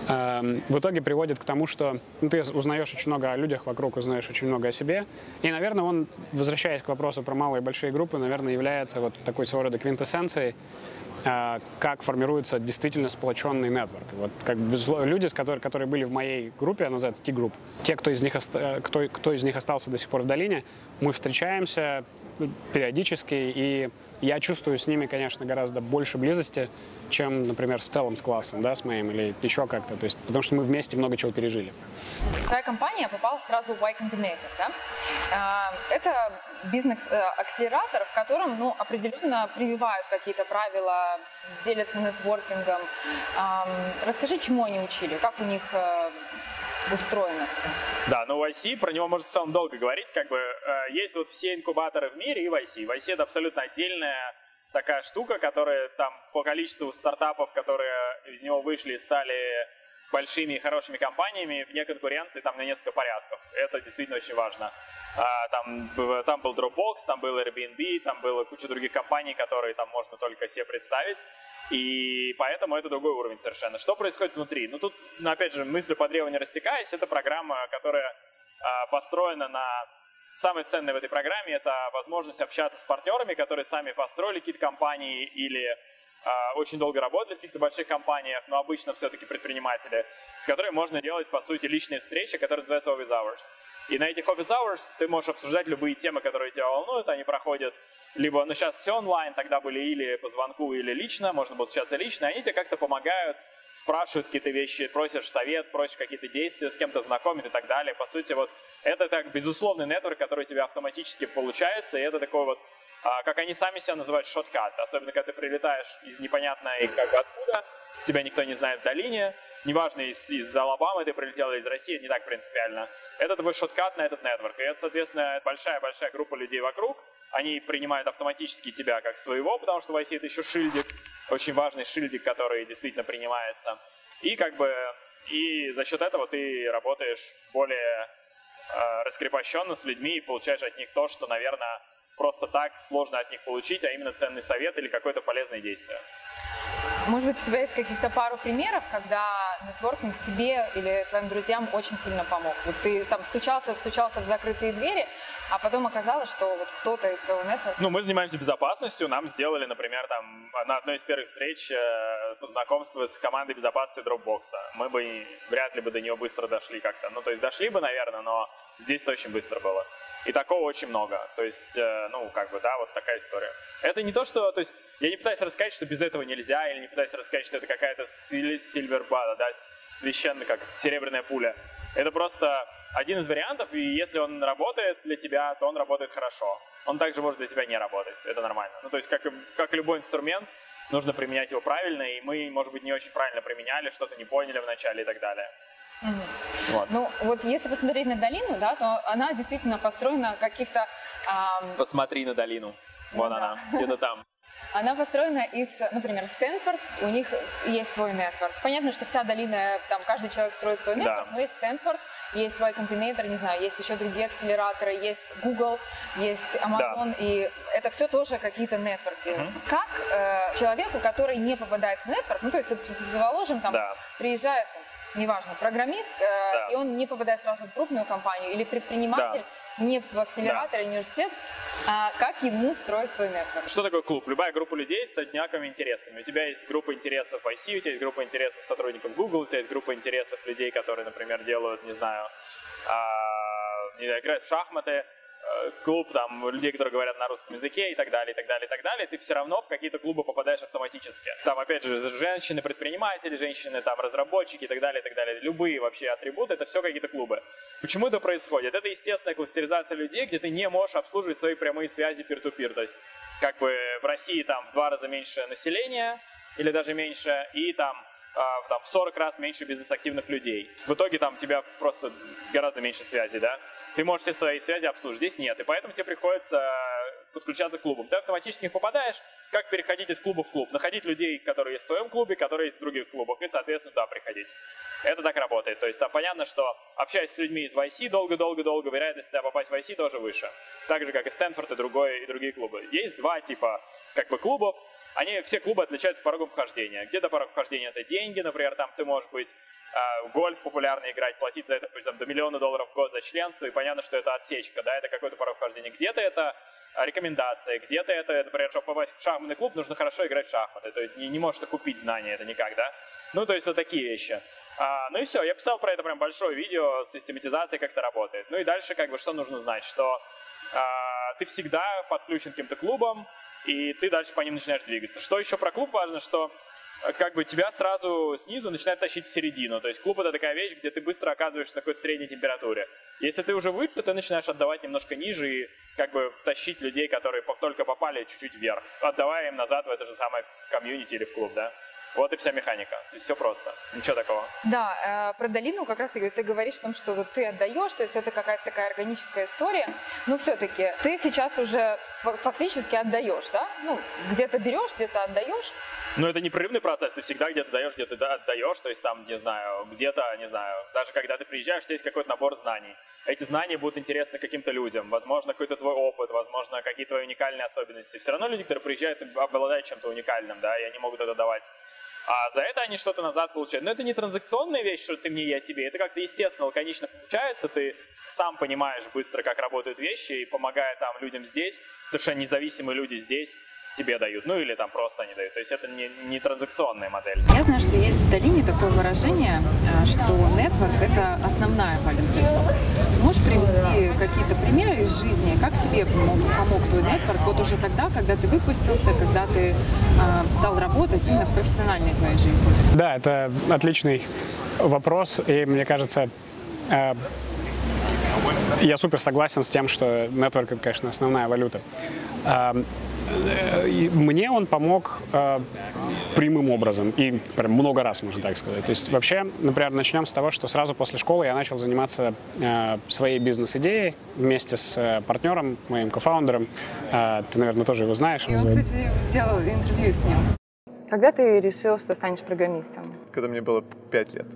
э, в итоге приводит к тому, что ну, ты узнаешь очень много о людях вокруг, узнаешь очень много о себе. И, наверное, он, возвращаясь к вопросу про малые и большие группы, наверное, является вот такой своего рода квинтэссенцией как формируется действительно сплоченный нетворк. Вот как люди, которые, которые были в моей группе, она называется T-групп, те, кто из, них, кто, кто из них остался до сих пор в долине, мы встречаемся периодически, и я чувствую с ними, конечно, гораздо больше близости, чем, например, в целом с классом, да, с моим или еще как-то. То есть, потому что мы вместе много чего пережили. Твоя компания попала сразу в Y Combinator, да? А, это бизнес-акселератор, в котором, ну, определенно прививают какие-то правила, делятся нетворкингом. Расскажи, чему они учили, как у них э, устроено все. Да, ну YC, про него можно в целом долго говорить, как бы э, есть вот все инкубаторы в мире и YC. YC это абсолютно отдельная такая штука, которая там по количеству стартапов, которые из него вышли, стали большими и хорошими компаниями вне конкуренции там на несколько порядков. Это действительно очень важно. А, там, там был Dropbox, там был Airbnb, там была куча других компаний, которые там можно только себе представить. И поэтому это другой уровень совершенно. Что происходит внутри? Ну тут, ну, опять же, мыслью по древу не растекаясь, это программа, которая а, построена на Самое ценное в этой программе – это возможность общаться с партнерами, которые сами построили какие-то компании или очень долго работали в каких-то больших компаниях, но обычно все-таки предприниматели, с которыми можно делать, по сути, личные встречи, которые называются office hours. И на этих office hours ты можешь обсуждать любые темы, которые тебя волнуют, они проходят либо, ну сейчас все онлайн, тогда были или по звонку, или лично, можно было встречаться лично, они тебе как-то помогают, спрашивают какие-то вещи, просишь совет, просишь какие-то действия, с кем-то знакомят и так далее. По сути, вот это так безусловный нетворк, который у тебя автоматически получается, и это такой вот а, как они сами себя называют, шоткат. Особенно, когда ты прилетаешь из непонятной как откуда, тебя никто не знает в долине, неважно, из, из Алабамы ты прилетел или из России, не так принципиально. Это твой шоткат на этот нетворк. И это, соответственно, большая-большая группа людей вокруг. Они принимают автоматически тебя как своего, потому что в IC это еще шильдик, очень важный шильдик, который действительно принимается. И как бы и за счет этого ты работаешь более э, раскрепощенно с людьми и получаешь от них то, что, наверное, просто так сложно от них получить, а именно ценный совет или какое-то полезное действие. Может быть, у тебя есть каких-то пару примеров, когда нетворкинг тебе или твоим друзьям очень сильно помог? Вот ты там стучался, стучался в закрытые двери, а потом оказалось, что вот кто-то из твоего нетворка... Ну, мы занимаемся безопасностью, нам сделали, например, там на одной из первых встреч э, знакомство с командой безопасности Dropbox. Мы бы вряд ли бы до нее быстро дошли как-то. Ну, то есть дошли бы, наверное, но здесь очень быстро было. И такого очень много. То есть, э, ну, как бы, да, вот такая история. Это не то, что, то есть, я не пытаюсь рассказать, что без этого нельзя, или не пытаюсь рассказать, что это какая-то сильвербада, да, священная, как серебряная пуля. Это просто один из вариантов, и если он работает для тебя, то он работает хорошо. Он также может для тебя не работать, это нормально. Ну, то есть, как, как любой инструмент, нужно применять его правильно, и мы, может быть, не очень правильно применяли, что-то не поняли вначале и так далее. Угу. Вот. Ну, вот если посмотреть на долину, да, то она действительно построена каких-то... Эм... Посмотри на долину. Вон ну, она, да. где-то там. Она построена из, например, Стэнфорд, у них есть свой нетворк. Понятно, что вся долина, там каждый человек строит свой нетворк, да. но есть Стэнфорд, есть Y Combinator, не знаю, есть еще другие акселераторы, есть Google, есть Amazon, да. и это все тоже какие-то нетворки. Угу. Как э, человеку, который не попадает в нетворк, ну то есть, вот, заложим, там, да. приезжает неважно, программист, э, да. и он не попадает сразу в крупную компанию, или предприниматель, да. не в акселератор, да. университет, а как ему строить свой нетворк? Что такое клуб? Любая группа людей с одинаковыми интересами. У тебя есть группа интересов в IC, у тебя есть группа интересов сотрудников Google, у тебя есть группа интересов людей, которые, например, делают, не знаю, а, не знаю играют в шахматы, клуб там людей, которые говорят на русском языке и так далее, и так далее, и так далее, ты все равно в какие-то клубы попадаешь автоматически. Там, опять же, женщины-предприниматели, женщины там разработчики и так далее, и так далее. Любые вообще атрибуты, это все какие-то клубы. Почему это происходит? Это естественная кластеризация людей, где ты не можешь обслуживать свои прямые связи peer-to-peer. То есть, как бы в России там в два раза меньше населения, или даже меньше, и там а, там, в 40 раз меньше бизнес-активных людей. В итоге там у тебя просто гораздо меньше связи, да? Ты можешь все свои связи обслужить, здесь нет, и поэтому тебе приходится подключаться к клубам. Ты автоматически попадаешь, как переходить из клуба в клуб. Находить людей, которые есть в твоем клубе, которые есть в других клубах, и, соответственно, туда приходить. Это так работает. То есть там понятно, что общаясь с людьми из YC долго-долго-долго, вероятность тебя попасть в YC тоже выше. Так же, как и Стэнфорд и, другой, и другие клубы. Есть два типа как бы клубов. Они, все клубы отличаются порогом вхождения. Где-то порог вхождения это деньги, например, там ты можешь быть э, гольф популярно играть, платить за это там, до миллиона долларов в год за членство, и понятно, что это отсечка, да, это какой-то порог вхождения. Где-то это рекомендации, где-то это, например, чтобы попасть в шахматный клуб, нужно хорошо играть в шахматы, то есть не, не можешь купить знания, это никак, да. Ну, то есть вот такие вещи. А, ну и все, я писал про это прям большое видео с систематизацией, как это работает. Ну и дальше как бы что нужно знать, что а, ты всегда подключен к каким-то клубам, и ты дальше по ним начинаешь двигаться. Что еще про клуб важно, что э, как бы тебя сразу снизу начинает тащить в середину. То есть клуб это такая вещь, где ты быстро оказываешься на какой-то средней температуре. Если ты уже выше, ты начинаешь отдавать немножко ниже и как бы тащить людей, которые только попали чуть-чуть вверх, отдавая им назад в это же самое комьюнити или в клуб, да. Вот и вся механика. То есть все просто. Ничего такого. Да, э, про долину как раз ты, ты говоришь о том, что вот ты отдаешь, то есть это какая-то такая органическая история. Но все-таки ты сейчас уже фактически отдаешь, да? Ну, где-то берешь, где-то отдаешь. Ну, это непрерывный процесс, ты всегда где-то даешь, где-то отдаешь, то есть там, не знаю, где-то, не знаю, даже когда ты приезжаешь, у тебя есть какой-то набор знаний. Эти знания будут интересны каким-то людям, возможно, какой-то твой опыт, возможно, какие-то твои уникальные особенности. Все равно люди, которые приезжают, обладают чем-то уникальным, да, и они могут это давать. А за это они что-то назад получают. Но это не транзакционная вещь, что ты мне, я тебе. Это как-то естественно, лаконично получается. Ты сам понимаешь быстро, как работают вещи, и помогая там людям здесь, совершенно независимые люди здесь, тебе дают, ну или там просто они дают. То есть это не, не транзакционная модель. Я знаю, что есть в долине такое выражение, э, что network – это основная value Можешь привести примеры из жизни, как тебе помог, помог твой network вот уже тогда, когда ты выпустился, когда ты э, стал работать именно в профессиональной твоей жизни? Да, это отличный вопрос, и мне кажется, э, я супер согласен с тем, что network это, конечно, основная валюта. Э, мне он помог э, прямым образом и прям много раз, можно так сказать. То есть вообще, например, начнем с того, что сразу после школы я начал заниматься э, своей бизнес-идеей вместе с э, партнером, моим кофаундером. Э, ты, наверное, тоже его знаешь. Он, кстати, делал интервью с ним. Когда ты решил, что станешь программистом? Когда мне было пять лет.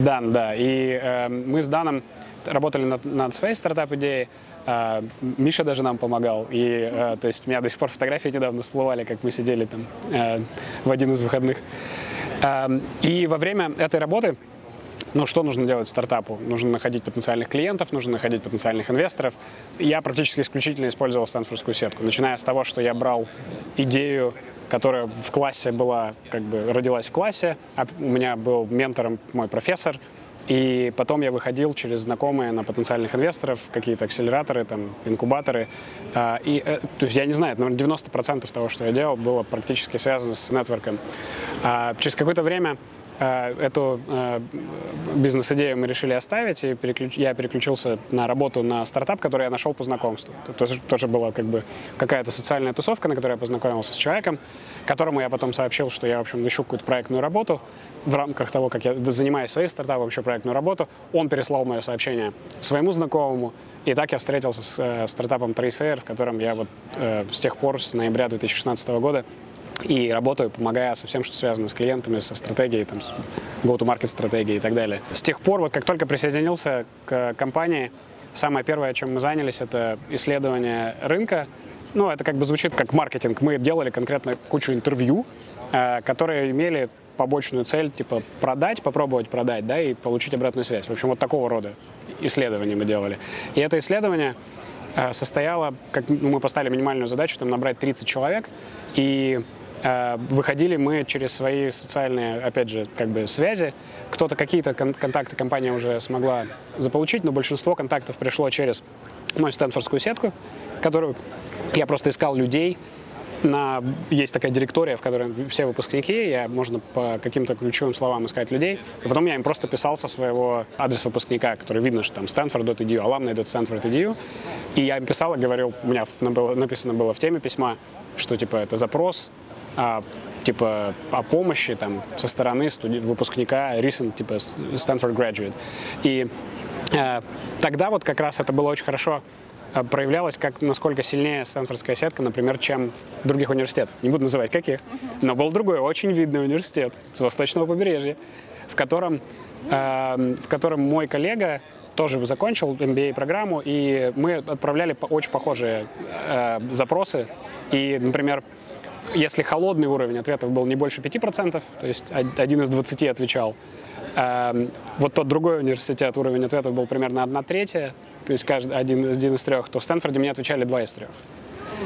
Дан, да. И э, мы с Даном работали над, над своей стартап-идеей. Э, Миша даже нам помогал. И, э, то есть, у меня до сих пор фотографии недавно всплывали, как мы сидели там э, в один из выходных. Э, и во время этой работы ну, что нужно делать стартапу? Нужно находить потенциальных клиентов, нужно находить потенциальных инвесторов. Я практически исключительно использовал Стэнфордскую сетку, начиная с того, что я брал идею, которая в классе была, как бы родилась в классе, а у меня был ментором мой профессор, и потом я выходил через знакомые на потенциальных инвесторов, какие-то акселераторы, там, инкубаторы. А, и, э, то есть я не знаю, наверное, 90% того, что я делал, было практически связано с нетворком. А через какое-то время эту э, бизнес-идею мы решили оставить, и переключ... я переключился на работу на стартап, который я нашел по знакомству. Это тоже, была как бы какая-то социальная тусовка, на которой я познакомился с человеком, которому я потом сообщил, что я, в общем, ищу какую-то проектную работу. В рамках того, как я занимаюсь своим стартапом, ищу проектную работу, он переслал мое сообщение своему знакомому, и так я встретился с э, стартапом Tracer, в котором я вот э, с тех пор, с ноября 2016 года, и работаю, помогая со всем, что связано с клиентами, со стратегией, там, с go-to-market стратегией и так далее. С тех пор, вот как только присоединился к компании, самое первое, чем мы занялись, это исследование рынка. Ну, это как бы звучит как маркетинг. Мы делали конкретно кучу интервью, э, которые имели побочную цель, типа продать, попробовать продать, да, и получить обратную связь. В общем, вот такого рода исследования мы делали. И это исследование э, состояло, как мы поставили минимальную задачу, там набрать 30 человек, и выходили мы через свои социальные, опять же, как бы связи. Кто-то какие-то кон- контакты компания уже смогла заполучить, но большинство контактов пришло через мою стэнфордскую сетку, которую я просто искал людей, на, есть такая директория, в которой все выпускники, я, можно по каким-то ключевым словам искать людей, и потом я им просто писал со своего адреса выпускника, который видно, что там stanford.edu, alumni.stanford.edu, и я им писал и говорил, у меня написано было в теме письма, что типа это запрос а, типа о помощи там со стороны студи- выпускника recent типа Stanford graduate. И э, тогда вот как раз это было очень хорошо э, проявлялось, как насколько сильнее Стэнфордская сетка, например, чем других университетов. Не буду называть каких, но был другой очень видный университет с восточного побережья, в котором, э, в котором мой коллега тоже закончил MBA-программу, и мы отправляли очень похожие э, запросы. И, например, если холодный уровень ответов был не больше 5%, то есть один из 20 отвечал, эм, вот тот другой университет уровень ответов был примерно 1 третья, то есть каждый, один, один из трех, то в Стэнфорде мне отвечали два из трех.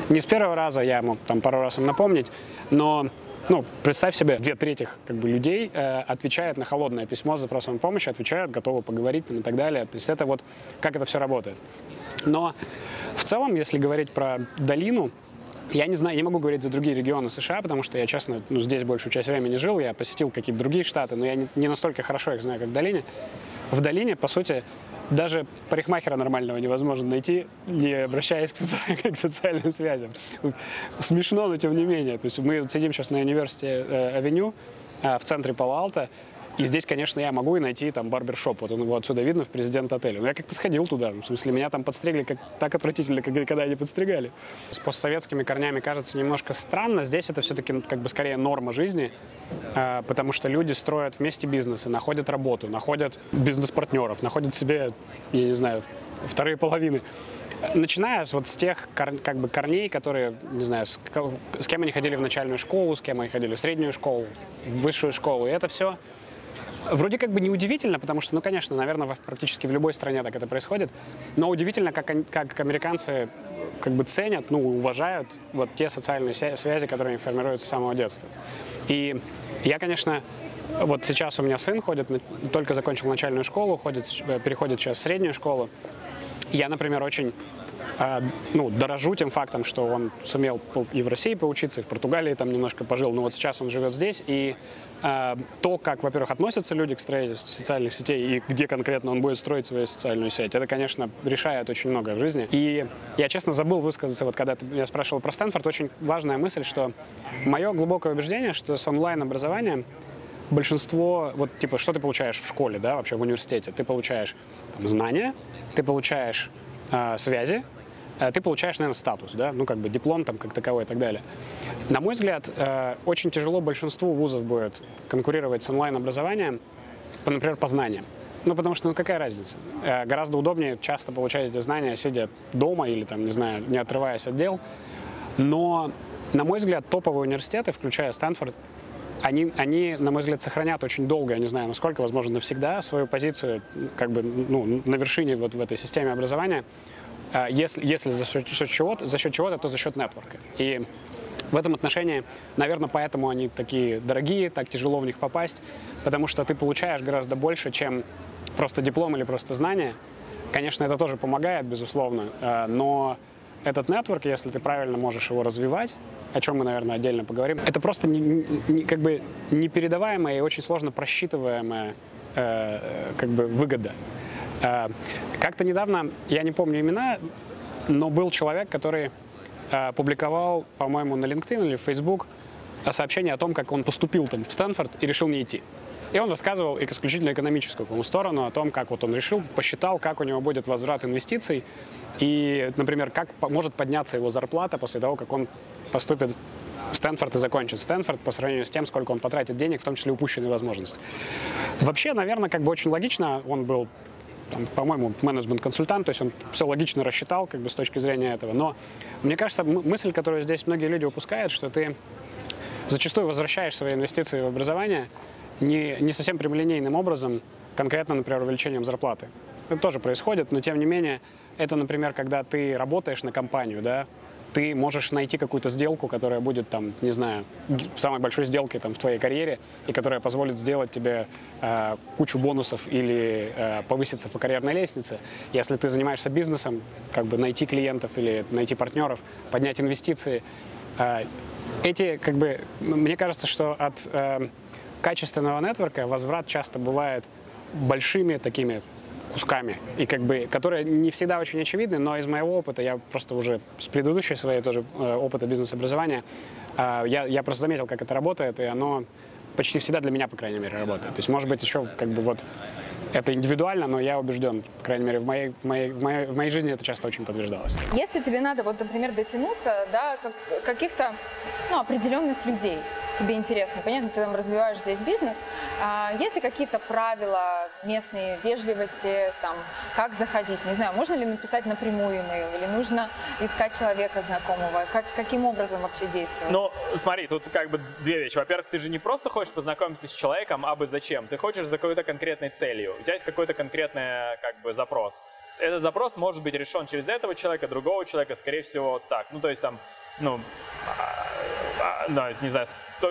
Не с первого раза, я мог там пару раз им напомнить, но ну, представь себе, две трети как бы, людей э, отвечают на холодное письмо с запросом помощи, отвечают, готовы поговорить там, и так далее. То есть это вот как это все работает. Но в целом, если говорить про долину, я не знаю, не могу говорить за другие регионы США, потому что я, честно, ну, здесь большую часть времени жил, я посетил какие-то другие штаты, но я не, не настолько хорошо их знаю, как в долине. В долине, по сути, даже парикмахера нормального невозможно найти, не обращаясь к, соци... к социальным связям. Смешно, но тем не менее. То есть мы сидим сейчас на университете э, Авеню э, в центре Пало-Алто, И здесь, конечно, я могу и найти там барбершоп. Вот он его отсюда видно в президент отеля. Но я как-то сходил туда. В смысле, меня там подстригли как, так отвратительно, как, когда они подстригали. С постсоветскими корнями кажется немножко странно. Здесь это все-таки как бы скорее норма жизни, э, потому что люди строят вместе бизнесы, находят работу, находят бизнес-партнеров, находят себе, я не знаю, вторые половины. Начиная вот с тех как бы корней, которые, не знаю, с, с кем они ходили в начальную школу, с кем они ходили в среднюю школу, в высшую школу. И это все Вроде как бы неудивительно, потому что, ну, конечно, наверное, практически в любой стране так это происходит, но удивительно, как, как американцы как бы ценят, ну, уважают вот те социальные связи, которые формируются с самого детства. И я, конечно, вот сейчас у меня сын ходит, только закончил начальную школу, ходит, э, переходит сейчас в среднюю школу. Я, например, очень э, ну, дорожу тем фактом, что он сумел и в России поучиться, и в Португалии там немножко пожил, но вот сейчас он живет здесь, и то, как, во-первых, относятся люди к строительству социальных сетей и где конкретно он будет строить свою социальную сеть, это, конечно, решает очень многое в жизни. И я, честно, забыл высказаться, вот когда меня спрашивал про Стэнфорд, очень важная мысль, что мое глубокое убеждение, что с онлайн-образованием большинство, вот типа, что ты получаешь в школе, да, вообще в университете? Ты получаешь там, знания, ты получаешь э, связи, ты получаешь, наверное, статус, да, ну, как бы диплом там как таковой и так далее. На мой взгляд, э, очень тяжело большинству вузов будет конкурировать с онлайн-образованием, например, по знаниям. Ну, потому что, ну, какая разница? Э, гораздо удобнее часто получать эти знания, сидя дома или, там, не знаю, не отрываясь от дел. Но, на мой взгляд, топовые университеты, включая Стэнфорд, они, они, на мой взгляд, сохранят очень долго, я не знаю, насколько, возможно, навсегда свою позицию как бы, ну, на вершине вот в этой системе образования, если, если за счет чего-то, за счет чего-то, то за счет нетворка. И в этом отношении, наверное, поэтому они такие дорогие, так тяжело в них попасть, потому что ты получаешь гораздо больше, чем просто диплом или просто знания. Конечно, это тоже помогает, безусловно, а, но этот нетворк, если ты правильно можешь его развивать, о чем мы, наверное, отдельно поговорим, это просто не, не, как бы непередаваемая и очень сложно просчитываемая э, как бы выгода. Э, как-то недавно, я не помню имена, но был человек, который э, публиковал, по-моему, на LinkedIn или в Facebook сообщение о том, как он поступил там в Стэнфорд и решил не идти. И он рассказывал исключительно экономическую по сторону о том, как вот он решил, посчитал, как у него будет возврат инвестиций и, например, как может подняться его зарплата после того, как он поступит в Стэнфорд и закончит Стэнфорд по сравнению с тем, сколько он потратит денег, в том числе упущенные возможности. Вообще, наверное, как бы очень логично, он был по-моему, менеджмент-консультант, то есть он все логично рассчитал как бы с точки зрения этого. Но мне кажется, мысль, которую здесь многие люди упускают, что ты зачастую возвращаешь свои инвестиции в образование не, не совсем прямолинейным образом, конкретно, например, увеличением зарплаты. Это тоже происходит, но тем не менее, это, например, когда ты работаешь на компанию, да, ты можешь найти какую-то сделку, которая будет там, не знаю, самой большой сделкой там в твоей карьере и которая позволит сделать тебе э, кучу бонусов или э, повыситься по карьерной лестнице. Если ты занимаешься бизнесом, как бы найти клиентов или найти партнеров, поднять инвестиции, э, эти как бы, мне кажется, что от э, качественного нетворка возврат часто бывает большими такими кусками, и как бы, которые не всегда очень очевидны, но из моего опыта, я просто уже с предыдущей своей тоже э, опыта бизнес-образования, э, я, я просто заметил, как это работает, и оно почти всегда для меня, по крайней мере, работает. То есть, может быть, еще как бы вот это индивидуально, но я убежден, по крайней мере, в моей, в моей, в моей, в моей жизни это часто очень подтверждалось. Если тебе надо, вот, например, дотянуться до как, каких-то ну, определенных людей, тебе интересно. Понятно, ты там развиваешь здесь бизнес. А есть ли какие-то правила местной вежливости, там, как заходить? Не знаю, можно ли написать напрямую имейл или нужно искать человека знакомого? Как, каким образом вообще действовать? Ну, смотри, тут как бы две вещи. Во-первых, ты же не просто хочешь познакомиться с человеком, а бы зачем. Ты хочешь за какой-то конкретной целью. У тебя есть какой-то конкретный как бы запрос. Этот запрос может быть решен через этого человека, другого человека, скорее всего, так. Ну, то есть там, ну, а, да, не знаю,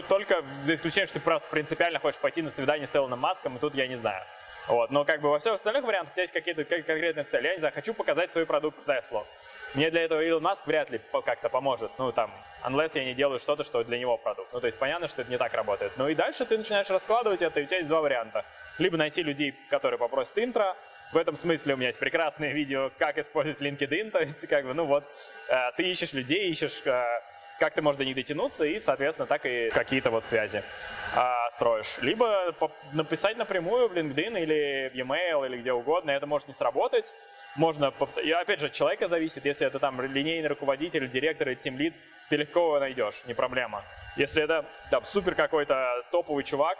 только за исключением, что ты просто принципиально хочешь пойти на свидание с Элоном Маском, и тут я не знаю. Вот, но как бы во всех остальных вариантах у тебя есть какие-то конкретные цели. Я не знаю, хочу показать свой продукт в Tesla. Мне для этого Илон Маск вряд ли как-то поможет. Ну, там, unless я не делаю что-то, что для него продукт. Ну, то есть понятно, что это не так работает. Ну и дальше ты начинаешь раскладывать это, и у тебя есть два варианта. Либо найти людей, которые попросят интро, в этом смысле у меня есть прекрасное видео, как использовать LinkedIn, то есть, как бы, ну вот, э, ты ищешь людей, ищешь э, как ты можешь до них дотянуться, и, соответственно, так и какие-то вот связи а, строишь. Либо написать напрямую в LinkedIn или в e-mail или где угодно, это может не сработать. Можно, и опять же, от человека зависит, если это там линейный руководитель, директор или тимлид, ты легко его найдешь, не проблема. Если это там, супер какой-то топовый чувак,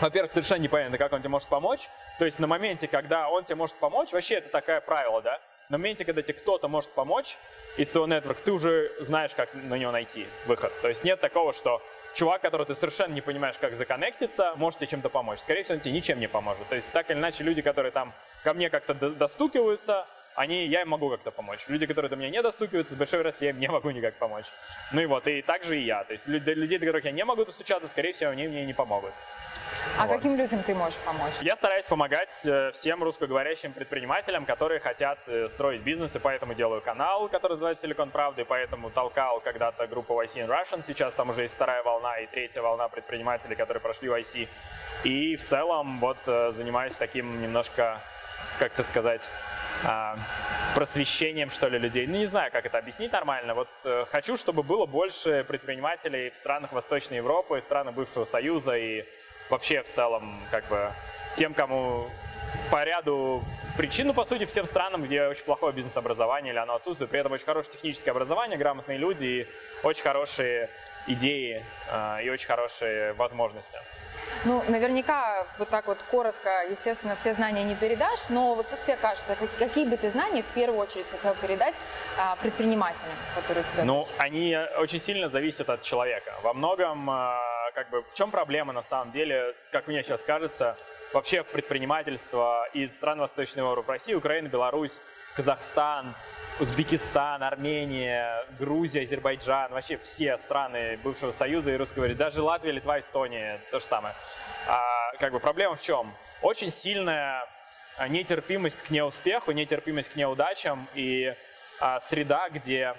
во-первых, совершенно непонятно, как он тебе может помочь. То есть на моменте, когда он тебе может помочь, вообще это такое правило, да? На моменте, когда тебе кто-то может помочь из твоего нетворка, ты уже знаешь, как на него найти выход. То есть нет такого, что чувак, которого ты совершенно не понимаешь, как законнектиться, может тебе чем-то помочь. Скорее всего, он тебе ничем не поможет. То есть так или иначе люди, которые там ко мне как-то достукиваются, они, я им могу как-то помочь. Люди, которые до меня не достукиваются, с большой вероятностью я им не могу никак помочь. Ну и вот, и также и я. То есть людей, до которых я не могу достучаться, скорее всего, они мне не помогут. А вот. каким людям ты можешь помочь? Я стараюсь помогать э, всем русскоговорящим предпринимателям, которые хотят э, строить бизнес, и поэтому делаю канал, который называется «Силикон Правды», и поэтому толкал когда-то группу YC in Russian. Сейчас там уже есть вторая волна и третья волна предпринимателей, которые прошли YC. И в целом вот э, занимаюсь таким немножко, как это сказать, а, просвещением, что ли, людей. Ну, не знаю, как это объяснить нормально. Вот э, хочу, чтобы было больше предпринимателей в странах Восточной Европы, странах бывшего Союза и вообще в целом, как бы, тем, кому по ряду причин, ну, по сути, всем странам, где очень плохое бизнес-образование или оно отсутствует, при этом очень хорошее техническое образование, грамотные люди и очень хорошие идеи э, и очень хорошие возможности. Ну, наверняка вот так вот коротко, естественно, все знания не передашь, но вот как тебе кажется, какие бы ты знания в первую очередь хотел передать а, предпринимателям, которые тебя? Ну, они очень сильно зависят от человека. Во многом, а, как бы, в чем проблема на самом деле, как мне сейчас кажется, вообще в предпринимательство из стран Восточной Европы, России, Украина, Беларусь, Казахстан, Узбекистан, Армения, Грузия, Азербайджан, вообще все страны бывшего Союза и русскоговорящие, даже Латвия, Литва, Эстония, то же самое. А, как бы проблема в чем? Очень сильная а, нетерпимость к неуспеху, нетерпимость к неудачам и а, среда, где,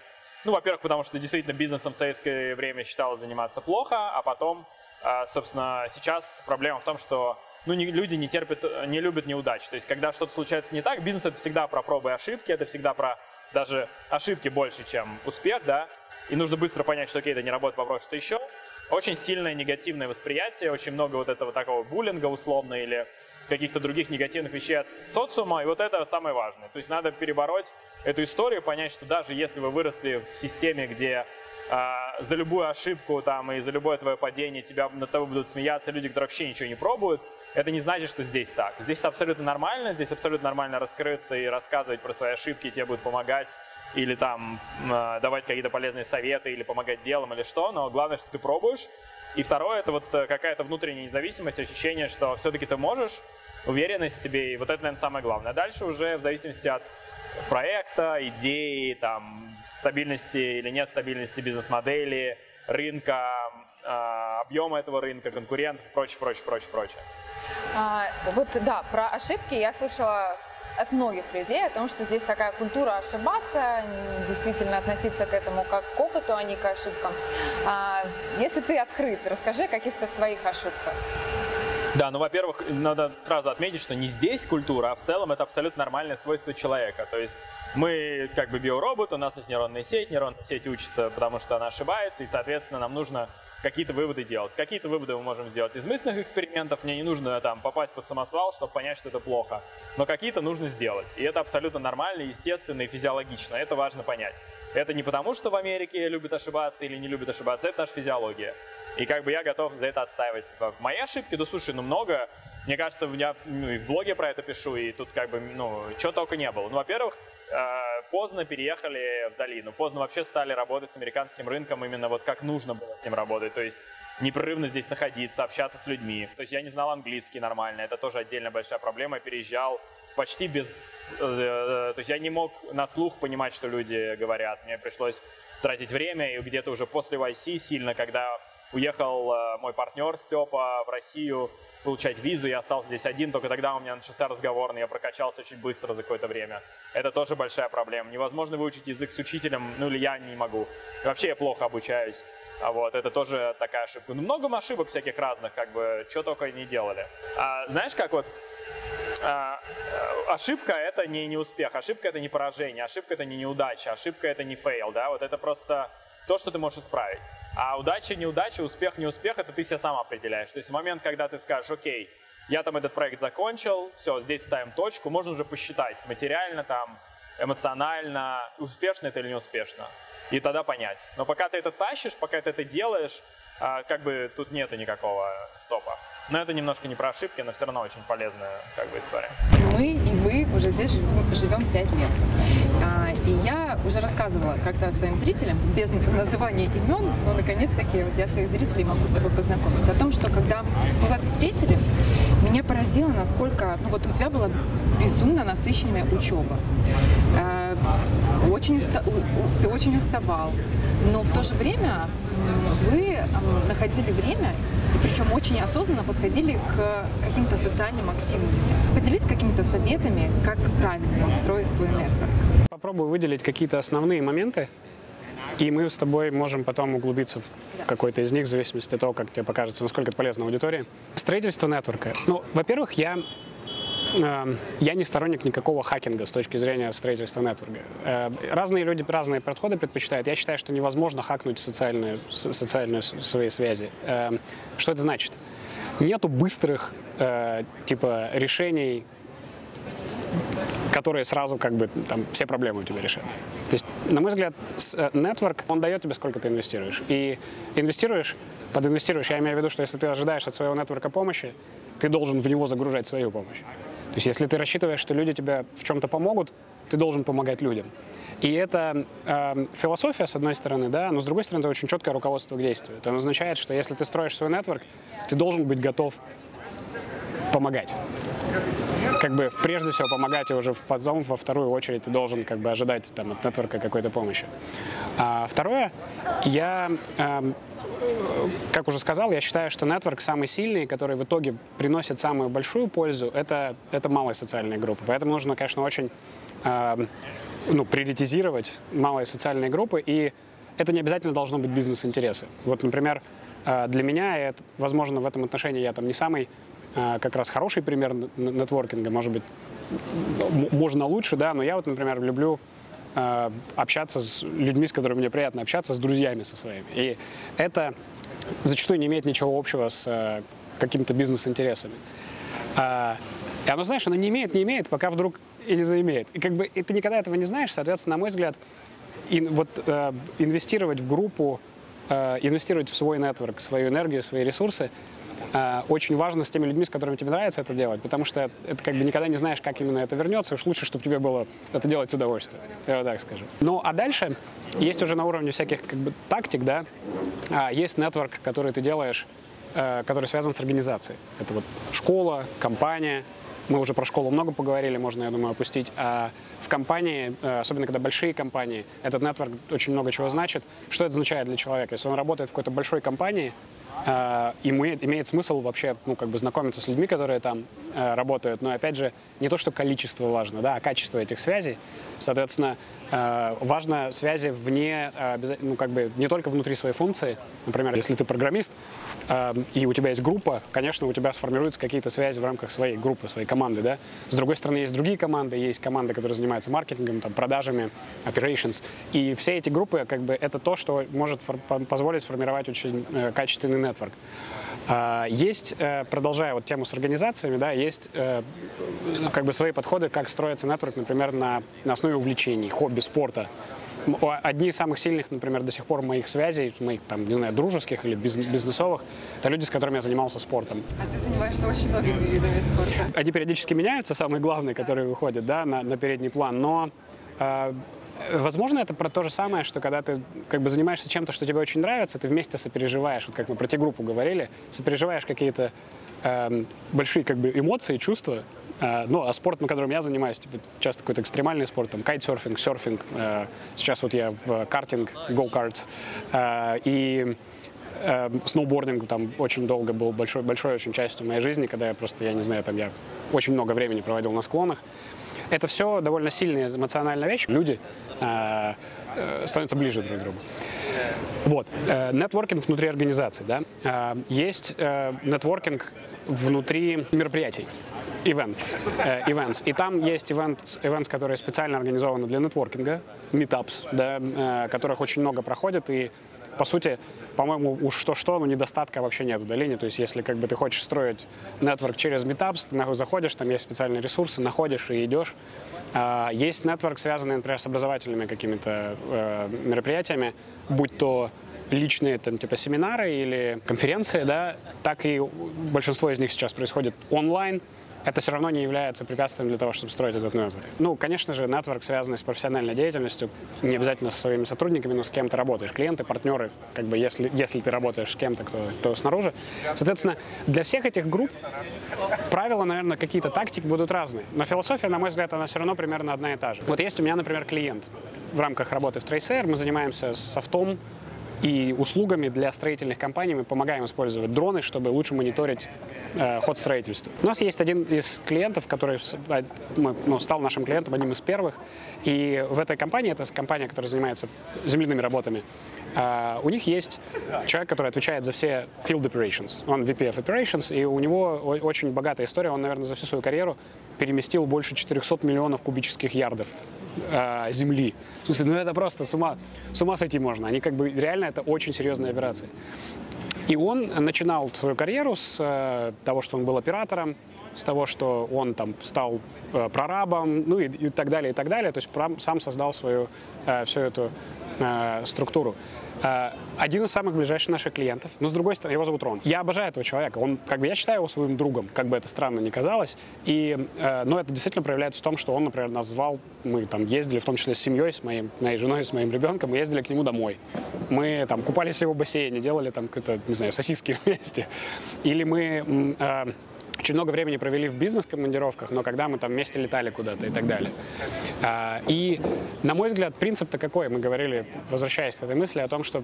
ну, во-первых, потому что действительно бизнесом в советское время считалось заниматься плохо, а потом, а, собственно, сейчас проблема в том, что ну, не, люди не терпят, не любят неудач. То есть, когда что-то случается не так, бизнес это всегда про пробы и ошибки, это всегда про даже ошибки больше, чем успех, да, и нужно быстро понять, что окей, это не работает, попробуй что-то еще. Очень сильное негативное восприятие, очень много вот этого такого буллинга условно или каких-то других негативных вещей от социума, и вот это самое важное. То есть надо перебороть эту историю, понять, что даже если вы выросли в системе, где а, за любую ошибку там и за любое твое падение тебя над тобой будут смеяться люди, которые вообще ничего не пробуют, это не значит, что здесь так. Здесь абсолютно нормально, здесь абсолютно нормально раскрыться и рассказывать про свои ошибки, тебе будут помогать или там э, давать какие-то полезные советы или помогать делом или что, но главное, что ты пробуешь. И второе, это вот э, какая-то внутренняя независимость, ощущение, что все-таки ты можешь, уверенность в себе, и вот это, наверное, самое главное. Дальше уже в зависимости от проекта, идеи, там, стабильности или нестабильности бизнес-модели, рынка, объема этого рынка, конкурентов, прочее, прочее, прочее, прочее. А, вот да, про ошибки я слышала от многих людей о том, что здесь такая культура ошибаться, действительно относиться к этому как к опыту, а не к ошибкам. А, если ты открыт, расскажи о каких-то своих ошибках. Да, ну, во-первых, надо сразу отметить, что не здесь культура, а в целом это абсолютно нормальное свойство человека. То есть мы как бы биоробот, у нас есть нейронная сеть, нейронная сеть учится, потому что она ошибается, и, соответственно, нам нужно какие-то выводы делать. Какие-то выводы мы можем сделать из мысленных экспериментов, мне не нужно там попасть под самосвал, чтобы понять, что это плохо, но какие-то нужно сделать. И это абсолютно нормально, естественно и физиологично, это важно понять. Это не потому, что в Америке любят ошибаться или не любят ошибаться, это наша физиология. И как бы я готов за это отстаивать. Мои ошибки, да слушай, ну много. Мне кажется, я ну, и в блоге про это пишу, и тут как бы, ну, чего только не было. Ну, во-первых, э, поздно переехали в долину, поздно вообще стали работать с американским рынком именно вот как нужно было с ним работать, то есть непрерывно здесь находиться, общаться с людьми. То есть я не знал английский нормально, это тоже отдельно большая проблема, я переезжал почти без... Э, э, то есть я не мог на слух понимать, что люди говорят, мне пришлось тратить время, и где-то уже после YC сильно, когда уехал э, мой партнер Степа в Россию получать визу, я остался здесь один, только тогда у меня начался разговор, но я прокачался очень быстро за какое-то время. Это тоже большая проблема. Невозможно выучить язык с учителем, ну или я не могу. И вообще я плохо обучаюсь. А вот, это тоже такая ошибка. Ну, много ошибок всяких разных, как бы, что только не делали. А, знаешь, как вот, а, ошибка это не, не успех, ошибка это не поражение, ошибка это не неудача, ошибка это не фейл, да, вот это просто то, что ты можешь исправить. А удача, неудача, успех, неуспех, это ты себя сам определяешь. То есть в момент, когда ты скажешь, окей, я там этот проект закончил, все, здесь ставим точку, можно уже посчитать материально там, эмоционально, успешно это или неуспешно. И тогда понять. Но пока ты это тащишь, пока ты это делаешь, а, как бы тут нету никакого стопа. Но это немножко не про ошибки, но все равно очень полезная как бы история. Мы и вы уже здесь живем 5 лет. И я уже рассказывала как-то своим зрителям, без называния имен, но наконец-таки вот я своих зрителей могу с тобой познакомить, о том, что когда мы вас встретили, меня поразило, насколько, ну вот у тебя была безумно насыщенная учеба. А, очень уста... Ты очень уставал, но в то же время вы находили время, причем очень осознанно подходили к каким-то социальным активностям. Поделись какими-то советами, как правильно строить свой нетворк. Попробую выделить какие-то основные моменты, и мы с тобой можем потом углубиться в какой-то из них, в зависимости от того, как тебе покажется, насколько это полезно аудитории. Строительство нетворка. Ну, во-первых, я Эм, я не сторонник никакого хакинга с точки зрения строительства нетворка. Э, разные люди разные подходы предпочитают. Я считаю, что невозможно хакнуть социальные, социальные свои связи. Эм, что это значит? Нету быстрых э, типа решений, которые сразу как бы там все проблемы у тебя решают. То есть, на мой взгляд, нетворк, он дает тебе сколько ты инвестируешь. И инвестируешь, подинвестируешь, я имею в виду, что если ты ожидаешь от своего нетворка помощи, ты должен в него загружать свою помощь. То есть если ты рассчитываешь, что люди тебе в чем-то помогут, ты должен помогать людям. И это э, философия, с одной стороны, да, но с другой стороны, это очень четкое руководство к действию. Это означает, что если ты строишь свой нетворк, ты должен быть готов помогать. Как бы прежде всего помогать, и уже потом во вторую очередь ты должен как бы ожидать там, от нетворка какой-то помощи. А второе, я э, как уже сказал, я считаю, что нетворк самый сильный, который в итоге приносит самую большую пользу, это, это малые социальные группы. Поэтому нужно, конечно, очень э, ну, приоритизировать малые социальные группы, и это не обязательно должно быть бизнес-интересы. Вот, например, э, для меня, это, возможно, в этом отношении я там не самый как раз хороший пример нетворкинга, может быть, можно лучше, да, но я вот, например, люблю Э, общаться с людьми, с которыми мне приятно общаться, с друзьями со своими. И это зачастую не имеет ничего общего с э, какими-то бизнес-интересами. А, и оно, знаешь, оно не имеет, не имеет, пока вдруг и не заимеет. И как бы и ты никогда этого не знаешь, соответственно, на мой взгляд, и, вот э, инвестировать в группу, э, инвестировать в свой нетворк, свою энергию, свои ресурсы – очень важно с теми людьми, с которыми тебе нравится это делать, потому что это как бы никогда не знаешь, как именно это вернется. Уж лучше, чтобы тебе было это делать с удовольствием, я вот так скажу. Ну, а дальше есть уже на уровне всяких как бы тактик, да, а, есть нетворк, который ты делаешь, э, который связан с организацией. Это вот школа, компания, мы уже про школу много поговорили, можно, я думаю, опустить. А в компании, э, особенно когда большие компании, этот нетворк очень много чего значит. Что это означает для человека? Если он работает в какой-то большой компании, Э, ему имеет смысл вообще, ну, как бы знакомиться с людьми, которые там э, работают. Но, опять же, не то, что количество важно, да, а качество этих связей. Соответственно, э, важно связи вне, ну, как бы не только внутри своей функции. Например, если ты программист, и у тебя есть группа, конечно, у тебя сформируются какие-то связи в рамках своей группы, своей команды, да. С другой стороны, есть другие команды, есть команды, которые занимаются маркетингом, там, продажами, operations. И все эти группы, как бы, это то, что может позволить сформировать очень качественный Network. А, есть, э, продолжая вот тему с организациями, да, есть э, как бы свои подходы, как строится нетворк, например, на, на основе увлечений, хобби, спорта. Одни из самых сильных, например, до сих пор моих связей, моих, там, не знаю, дружеских или бизнесовых, это люди, с которыми я занимался спортом. А ты занимаешься очень многими видами спорта. Они периодически меняются, самые главные, которые выходят, да, на, на передний план, но э, Возможно, это про то же самое, что когда ты как бы занимаешься чем-то, что тебе очень нравится, ты вместе сопереживаешь, вот как мы про те-группу говорили, сопереживаешь какие-то э, большие как бы эмоции, чувства. Э, ну, а спорт, на котором я занимаюсь, типа, часто какой-то экстремальный спорт, там, кайтсерфинг, серфинг. Э, сейчас вот я в картинг, go-карт. Э, и э, сноубординг там очень долго был большой, большой очень частью моей жизни, когда я просто, я не знаю, там я очень много времени проводил на склонах. Это все довольно сильная эмоциональная вещь. Люди э, э, становятся ближе друг к другу. Вот. Э, нетворкинг внутри организации, да. Э, есть э, нетворкинг внутри мероприятий event, э, events. И там есть event, events, которые специально организованы для нетворкинга, meetups, да, э, которых очень много проходит. И, по сути, по-моему, уж что-что, но недостатка вообще нет в долине. То есть, если как бы ты хочешь строить нетворк через meetups, ты заходишь, там есть специальные ресурсы, находишь и идешь. А, есть нетворк, связанный, например, с образовательными какими-то э, мероприятиями, будь то личные там, типа семинары или конференции, да, так и большинство из них сейчас происходит онлайн это все равно не является препятствием для того, чтобы строить этот нетворк. Ну, конечно же, нетворк, связанный с профессиональной деятельностью, не обязательно со своими сотрудниками, но с кем ты работаешь. Клиенты, партнеры, как бы если, если ты работаешь с кем-то, кто, кто снаружи. Соответственно, для всех этих групп правила, наверное, какие-то тактики будут разные. Но философия, на мой взгляд, она все равно примерно одна и та же. Вот есть у меня, например, клиент. В рамках работы в Tracer мы занимаемся софтом, и услугами для строительных компаний мы помогаем использовать дроны, чтобы лучше мониторить э, ход строительства. У нас есть один из клиентов, который а, ну, стал нашим клиентом, одним из первых. И в этой компании, это компания, которая занимается земляными работами, э, у них есть человек, который отвечает за все field operations. Он VP of operations, и у него очень богатая история. Он, наверное, за всю свою карьеру переместил больше 400 миллионов кубических ярдов э, земли. В смысле, ну это просто с ума, с ума сойти можно. Они как бы реально это очень серьезная операция. И он начинал свою карьеру с э, того, что он был оператором, с того, что он там стал э, прорабом, ну и, и так далее, и так далее. То есть сам создал свою э, всю эту э, структуру. Э, один из самых ближайших наших клиентов, но с другой стороны, его зовут Рон. Я обожаю этого человека. Он, как бы, я считаю его своим другом, как бы это странно ни казалось. И, э, но это действительно проявляется в том, что он, например, нас звал, мы там ездили, в том числе с семьей, с моим, моей женой, с моим ребенком, мы ездили к нему домой. Мы там купались в его бассейне, делали там какое-то, не знаю, сосиски вместе. Или мы э, очень много времени провели в бизнес-командировках, но когда мы там вместе летали куда-то и так далее. А, и, на мой взгляд, принцип-то какой? Мы говорили, возвращаясь к этой мысли, о том, что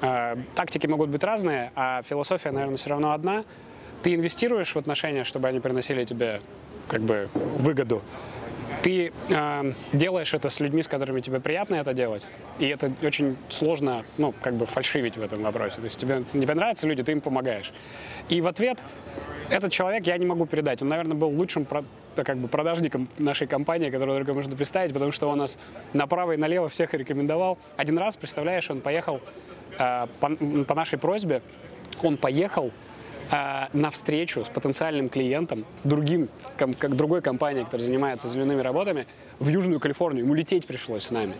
а, тактики могут быть разные, а философия, наверное, все равно одна. Ты инвестируешь в отношения, чтобы они приносили тебе как бы выгоду. Ты э, делаешь это с людьми, с которыми тебе приятно это делать, и это очень сложно, ну, как бы фальшивить в этом вопросе. То есть тебе, тебе нравятся люди, ты им помогаешь. И в ответ этот человек я не могу передать. Он, наверное, был лучшим как бы продажником нашей компании, которую только можно представить, потому что он нас направо и налево всех рекомендовал. Один раз, представляешь, он поехал э, по, по нашей просьбе, он поехал э, на встречу с потенциальным клиентом, другим, ком, как другой компанией, которая занимается земляными работами, в Южную Калифорнию. Ему лететь пришлось с нами.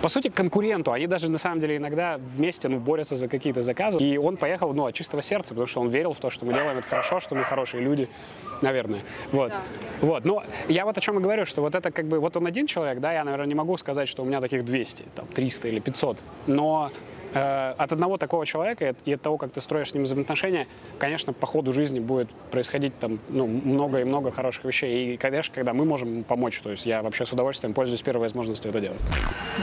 По сути, конкуренту. Они даже, на самом деле, иногда вместе ну, борются за какие-то заказы. И он поехал ну, от чистого сердца, потому что он верил в то, что мы делаем это хорошо, что мы хорошие люди, наверное. Вот. Да. Вот. Но я вот о чем и говорю, что вот это как бы... Вот он один человек, да, я, наверное, не могу сказать, что у меня таких 200, там, 300 или 500. Но от одного такого человека и от того, как ты строишь с ним взаимоотношения, конечно, по ходу жизни будет происходить там ну, много и много хороших вещей. И, конечно, когда мы можем помочь, то есть я вообще с удовольствием пользуюсь первой возможностью это делать.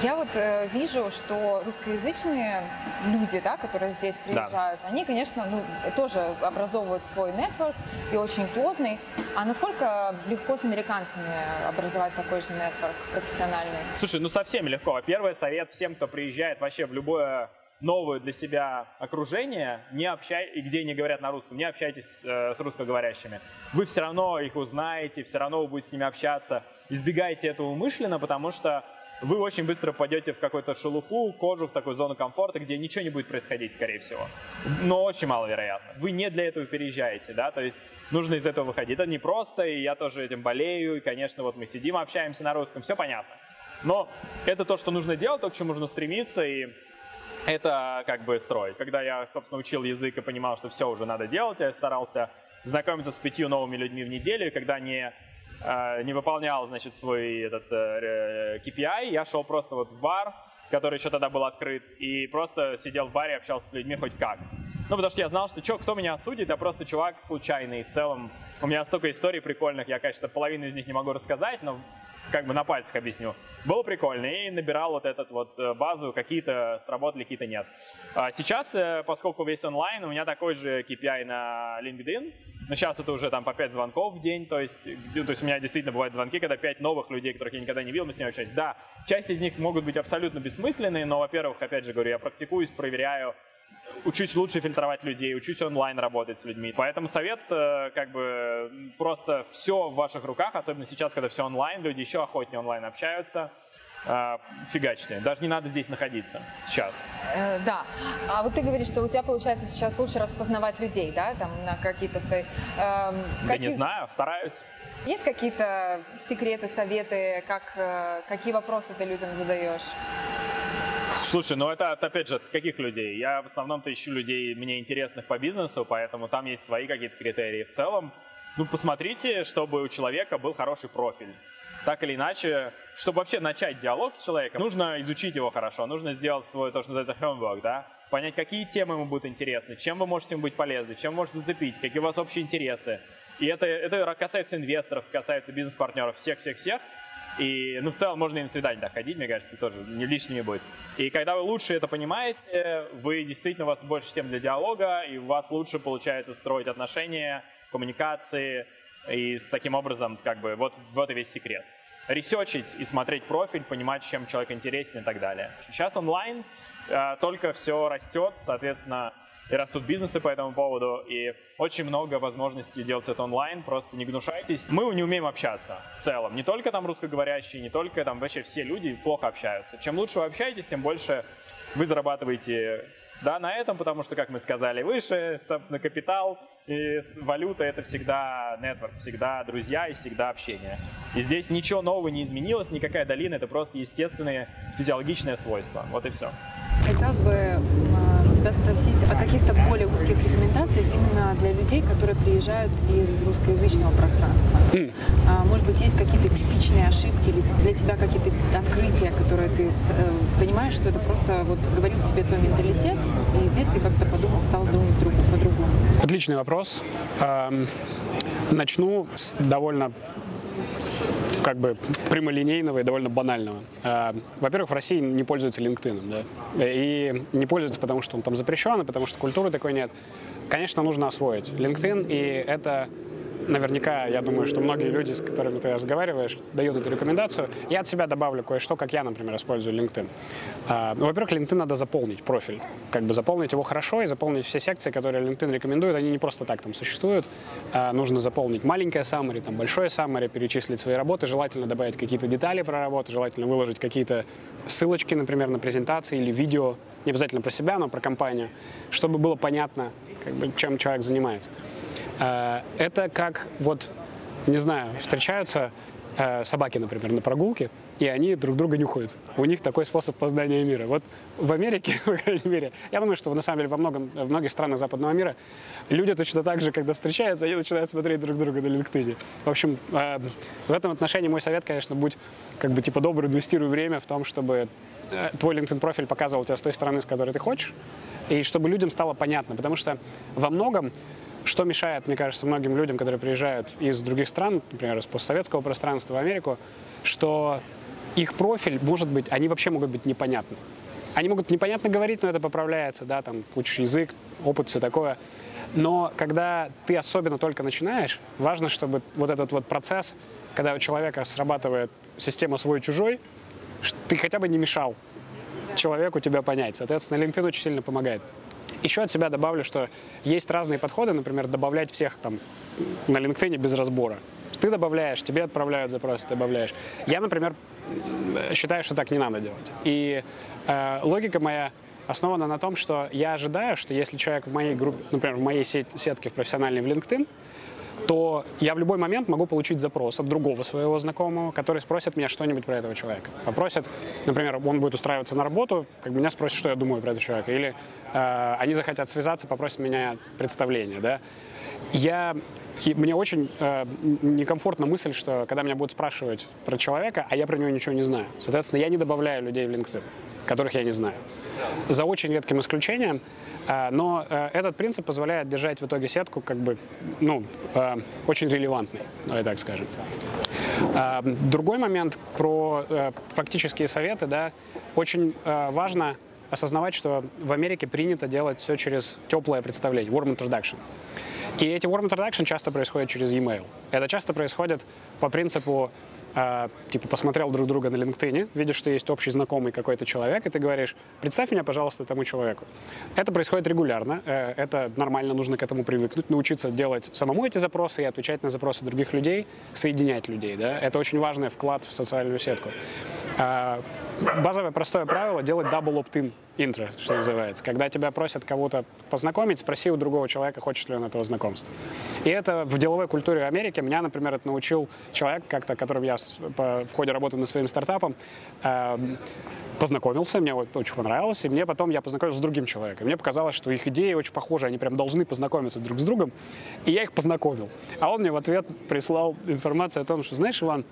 Я вот э, вижу, что русскоязычные люди, да, которые здесь приезжают, да. они, конечно, ну, тоже образовывают свой нетворк и очень плотный. А насколько легко с американцами образовать такой же нетворк профессиональный? Слушай, ну совсем легко. Первый совет всем, кто приезжает вообще в любое новое для себя окружение, не общай, и где не говорят на русском, не общайтесь э, с русскоговорящими. Вы все равно их узнаете, все равно вы будете с ними общаться. Избегайте этого умышленно, потому что вы очень быстро пойдете в какую-то шелуху, кожу, в такую зону комфорта, где ничего не будет происходить, скорее всего. Но очень маловероятно. Вы не для этого переезжаете, да, то есть нужно из этого выходить. Это не просто, и я тоже этим болею, и, конечно, вот мы сидим, общаемся на русском, все понятно. Но это то, что нужно делать, то, к чему нужно стремиться, и это как бы строить. Когда я, собственно, учил язык и понимал, что все уже надо делать, я старался знакомиться с пятью новыми людьми в неделю, когда не, э, не выполнял, значит, свой этот э, KPI, я шел просто вот в бар, который еще тогда был открыт, и просто сидел в баре, общался с людьми хоть как. Ну, потому что я знал, что чё, кто меня осудит, я просто чувак случайный. В целом, у меня столько историй прикольных, я, конечно, половину из них не могу рассказать, но как бы на пальцах объясню. Было прикольно, и набирал вот этот вот э, базу, какие-то сработали, какие-то нет. А сейчас, э, поскольку весь онлайн, у меня такой же KPI на LinkedIn, но сейчас это уже там по 5 звонков в день, то есть, то есть у меня действительно бывают звонки, когда 5 новых людей, которых я никогда не видел, мы с ними общаемся. Да, часть из них могут быть абсолютно бессмысленные, но, во-первых, опять же говорю, я практикуюсь, проверяю, учусь лучше фильтровать людей, учусь онлайн работать с людьми. Поэтому совет, э, как бы, просто все в ваших руках, особенно сейчас, когда все онлайн, люди еще охотнее онлайн общаются э, фигачьте. Даже не надо здесь находиться сейчас. Э, да. А вот ты говоришь, что у тебя получается сейчас лучше распознавать людей, да, там на какие-то свои... Э, какие... Да не знаю, стараюсь. Есть какие-то секреты, советы, как, э, какие вопросы ты людям задаешь? Слушай, ну это, опять же, от каких людей? Я в основном-то ищу людей мне интересных по бизнесу, поэтому там есть свои какие-то критерии. В целом, ну посмотрите, чтобы у человека был хороший профиль. Так или иначе, чтобы вообще начать диалог с человеком, нужно изучить его хорошо, нужно сделать свой, то, что называется homework, да, понять, какие темы ему будут интересны, чем вы можете ему быть полезны, чем можете зацепить, какие у вас общие интересы. И это, это касается инвесторов, касается бизнес-партнеров, всех-всех-всех. И, ну, в целом можно и на свидание так ходить, мне кажется, тоже не лишними будет. И когда вы лучше это понимаете, вы действительно, у вас больше тем для диалога, и у вас лучше получается строить отношения, коммуникации, и с таким образом, как бы, вот, вот и весь секрет. Ресечить и смотреть профиль, понимать, чем человек интересен и так далее. Сейчас онлайн э, только все растет, соответственно, и растут бизнесы по этому поводу, и очень много возможностей делать это онлайн, просто не гнушайтесь. Мы не умеем общаться в целом, не только там русскоговорящие, не только там вообще все люди плохо общаются. Чем лучше вы общаетесь, тем больше вы зарабатываете да, на этом, потому что, как мы сказали выше, собственно, капитал и валюта — это всегда нетворк, всегда друзья и всегда общение. И здесь ничего нового не изменилось, никакая долина — это просто естественные физиологичные свойства. Вот и все. Хотелось бы тебя спросить о каких-то более узких рекомендациях именно для людей, которые приезжают из русскоязычного пространства. Mm. Может быть, есть какие-то типичные ошибки или для тебя какие-то открытия, которые ты э, понимаешь, что это просто вот говорил тебе твой менталитет, и здесь ты как-то подумал, стал думать по-другому? Отличный вопрос. Начну с довольно как бы прямолинейного и довольно банального. А, во-первых, в России не пользуются LinkedIn, да, и не пользуются, потому что он там запрещен, и потому что культуры такой нет. Конечно, нужно освоить LinkedIn, и это наверняка, я думаю, что многие люди, с которыми ты разговариваешь, дают эту рекомендацию. Я от себя добавлю кое-что, как я, например, использую LinkedIn. А, ну, во-первых, LinkedIn надо заполнить профиль. Как бы заполнить его хорошо и заполнить все секции, которые LinkedIn рекомендует. Они не просто так там существуют. А, нужно заполнить маленькое summary, там большое summary, перечислить свои работы, желательно добавить какие-то детали про работу, желательно выложить какие-то ссылочки, например, на презентации или видео, не обязательно про себя, но про компанию, чтобы было понятно, как бы, чем человек занимается. Э, это как, вот, не знаю, встречаются э, собаки, например, на прогулке, и они друг друга нюхают. У них такой способ познания мира. Вот в Америке, по крайней мере, я думаю, что на самом деле во многом, в многих странах западного мира люди точно так же, когда встречаются, они начинают смотреть друг друга на LinkedIn. В общем, э, в этом отношении мой совет, конечно, будь как бы типа добрый, инвестируй время в том, чтобы твой LinkedIn профиль показывал тебя с той стороны, с которой ты хочешь, и чтобы людям стало понятно, потому что во многом что мешает, мне кажется, многим людям, которые приезжают из других стран, например, из постсоветского пространства в Америку, что их профиль может быть, они вообще могут быть непонятны. Они могут непонятно говорить, но это поправляется, да, там, учишь язык, опыт, все такое. Но когда ты особенно только начинаешь, важно, чтобы вот этот вот процесс, когда у человека срабатывает система свой-чужой, ты хотя бы не мешал человеку тебя понять. Соответственно, LinkedIn очень сильно помогает. Еще от себя добавлю, что есть разные подходы, например, добавлять всех там на LinkedIn без разбора. Ты добавляешь, тебе отправляют запрос, ты добавляешь. Я, например, считаю, что так не надо делать. И э, логика моя основана на том, что я ожидаю, что если человек в моей группе, например, в моей сет, сетке в профессиональной в LinkedIn, то я в любой момент могу получить запрос от другого своего знакомого, который спросит меня что-нибудь про этого человека. Попросит, например, он будет устраиваться на работу, как меня спросит, что я думаю про этого человека. Или э, они захотят связаться, попросят меня представление. Да? Я и мне очень э, некомфортна мысль, что когда меня будут спрашивать про человека, а я про него ничего не знаю. Соответственно, я не добавляю людей в LinkedIn. Которых я не знаю. За очень редким исключением, э, но э, этот принцип позволяет держать в итоге сетку как бы, ну, э, очень релевантной, давай так скажем. Другой момент про практические советы, да, очень важно осознавать, что в Америке принято делать все через теплое представление, warm introduction. И эти warm introduction часто происходят через e-mail. Это часто происходит по принципу э, типа посмотрел друг друга на LinkedIn, видишь, что есть общий знакомый какой-то человек, и ты говоришь, представь меня, пожалуйста, тому человеку. Это происходит регулярно, э, это нормально, нужно к этому привыкнуть, научиться делать самому эти запросы и отвечать на запросы других людей, соединять людей. Да? Это очень важный вклад в социальную сетку. Э, базовое простое правило делать double opt-in интро, что называется. Когда тебя просят кого-то познакомить, спроси у другого человека, хочет ли он этого знакомства. И это в деловой культуре Америки. Меня, например, это научил человек, как-то, которым я в ходе работы над своим стартапом эм, познакомился, мне очень понравилось, и мне потом я познакомился с другим человеком. Мне показалось, что их идеи очень похожи, они прям должны познакомиться друг с другом, и я их познакомил. А он мне в ответ прислал информацию о том, что, знаешь, Иван,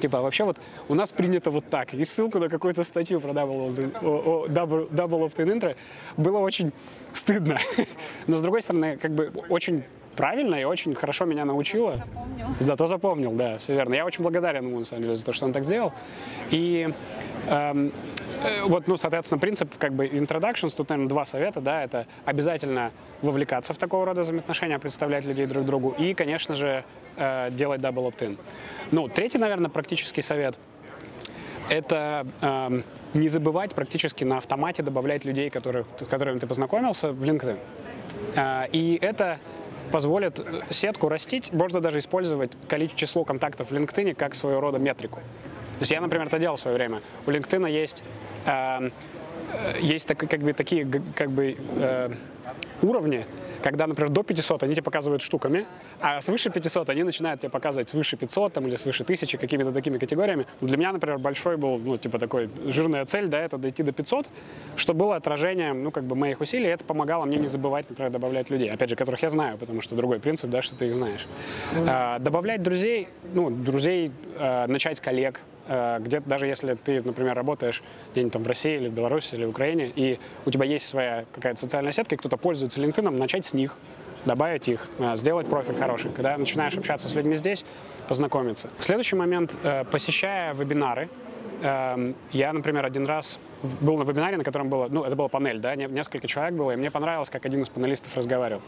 Типа, а вообще вот у нас принято вот так. И ссылку на какую-то статью про double, opt-in- о- о double, double opt-in intro было очень стыдно. Но, с другой стороны, как бы очень правильно и очень хорошо меня научило. Запомнил. Зато запомнил, да, все верно. Я очень благодарен ему, на самом деле, за то, что он так сделал. И вот, ну, соответственно, принцип как бы introductions, тут, наверное, два совета, да, это обязательно вовлекаться в такого рода взаимоотношения, представлять людей друг другу и, конечно же, э, делать double opt-in. Ну, третий, наверное, практический совет – это эм, не забывать практически на автомате добавлять людей, которых, с которыми ты познакомился, в LinkedIn. А, И это позволит э, сетку растить. Можно даже использовать количество число контактов в LinkedIn как своего рода метрику. То есть я, например, это делал в свое время. У LinkedIn есть, эм, э, есть так, как бы, такие как бы, э, уровни, когда, например, до 500 они тебе показывают штуками, а свыше 500 они начинают тебе показывать свыше 500 там, или свыше 1000 какими-то такими категориями. Для меня, например, большой был, ну, типа такой, жирная цель, да, это дойти до 500, что было отражением, ну, как бы моих усилий, это помогало мне не забывать, например, добавлять людей, опять же, которых я знаю, потому что другой принцип, да, что ты их знаешь. А, добавлять друзей, ну, друзей, а, начать коллег, где-то даже если ты, например, работаешь где-нибудь там в России или в Беларуси или в Украине, и у тебя есть своя какая-то социальная сетка, и кто-то пользуется LinkedIn, начать с них, добавить их, а, сделать профиль хороший. Когда начинаешь общаться с людьми здесь, познакомиться. Следующий момент, э, посещая вебинары, эм, я, например, один раз был на вебинаре, на котором было, ну, это была панель, да, не- несколько человек было, и мне понравилось, как один из панелистов разговаривал.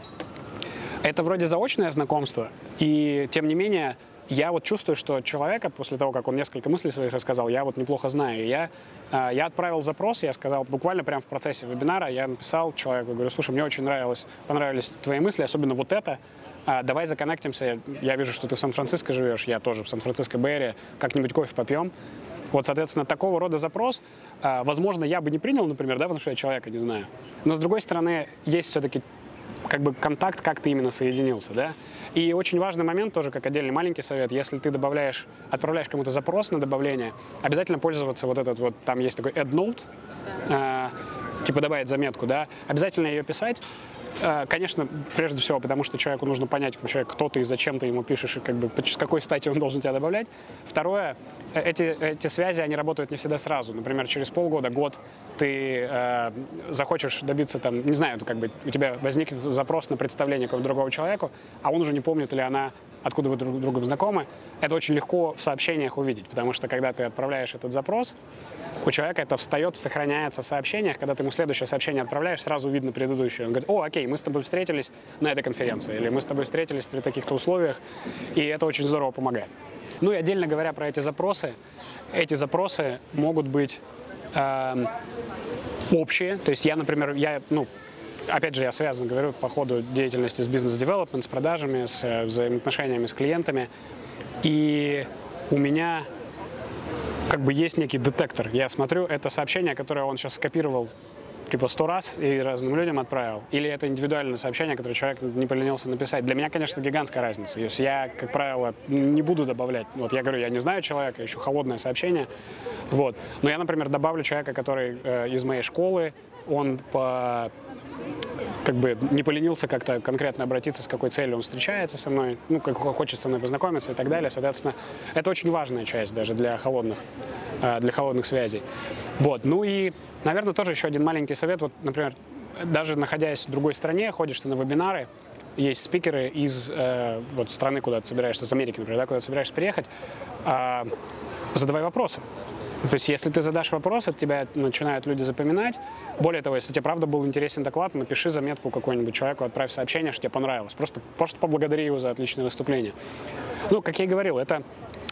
Это вроде заочное знакомство, и тем не менее я вот чувствую, что человека, после того, как он несколько мыслей своих рассказал, я вот неплохо знаю. Я, э, я отправил запрос, я сказал, буквально прямо в процессе вебинара, я написал человеку, говорю, слушай, мне очень нравилось, понравились твои мысли, особенно вот это, А, давай законнектимся, я вижу, что ты в Сан-Франциско живешь, я тоже в Сан-Франциско Бэйре, как-нибудь кофе попьем. Вот, соответственно, такого рода запрос, а, возможно, я бы не принял, например, да, потому что я человека не знаю. Но, с другой стороны, есть все-таки как бы контакт, как ты именно соединился, да. И очень важный момент тоже, как отдельный маленький совет, если ты добавляешь, отправляешь кому-то запрос на добавление, обязательно пользоваться вот этот вот, там есть такой add note, э, типа добавить заметку, да, обязательно ее писать, Э, Конечно, прежде всего, потому что человеку нужно понять, вообще, кто ты и зачем ты ему пишешь, и как бы, с какой стати он должен тебя добавлять. Второе, э, эти, эти связи, они работают не всегда сразу. Например, через полгода, год ты э, захочешь добиться, там, не знаю, как бы у тебя возникнет запрос на представление какого-то другого человека, а он уже не помнит или она, откуда вы друг с другом знакомы. Это очень легко в сообщениях увидеть, потому что когда ты отправляешь этот запрос, у человека это встает, сохраняется в сообщениях. Когда ты ему следующее сообщение отправляешь, сразу видно предыдущее. Он говорит, о, окей, мы с тобой встретились на этой конференции, или мы с тобой встретились при таких-то условиях, и это очень здорово помогает. Ну и отдельно говоря про эти запросы, эти запросы могут быть эм, общие. То есть я, например, я, ну, опять же, я связан, говорю, по ходу деятельности с бизнес-девелопмент, с продажами, с э, взаимоотношениями с клиентами. И у меня как бы есть некий детектор. Я смотрю, это сообщение, которое он сейчас скопировал типа сто раз и разным людям отправил. Или это индивидуальное сообщение, которое человек не поленился написать. Для меня, конечно, гигантская разница. То есть я, как правило, не буду добавлять. Вот я говорю, я не знаю человека, еще холодное сообщение. Вот. Но я, например, добавлю человека, который э, из моей школы, он по как бы не поленился как-то конкретно обратиться, с какой целью он встречается со мной, ну, как хочет со мной познакомиться и так далее. Соответственно, это очень важная часть даже для холодных, э, для холодных связей. Вот. Ну и, наверное, тоже еще один маленький совет. Вот, например, даже находясь в другой стране, ходишь ты на вебинары, есть спикеры из э, вот страны, куда ты собираешься, из Америки, например, да, куда ты собираешься приехать, э, задавай вопросы. То есть, если ты задашь вопрос, от тебя начинают люди запоминать. Более того, если тебе правда был интересен доклад, напиши заметку какой-нибудь человеку, отправь сообщение, что тебе понравилось. Просто, просто поблагодари его за отличное выступление. Ну, как я и говорил, это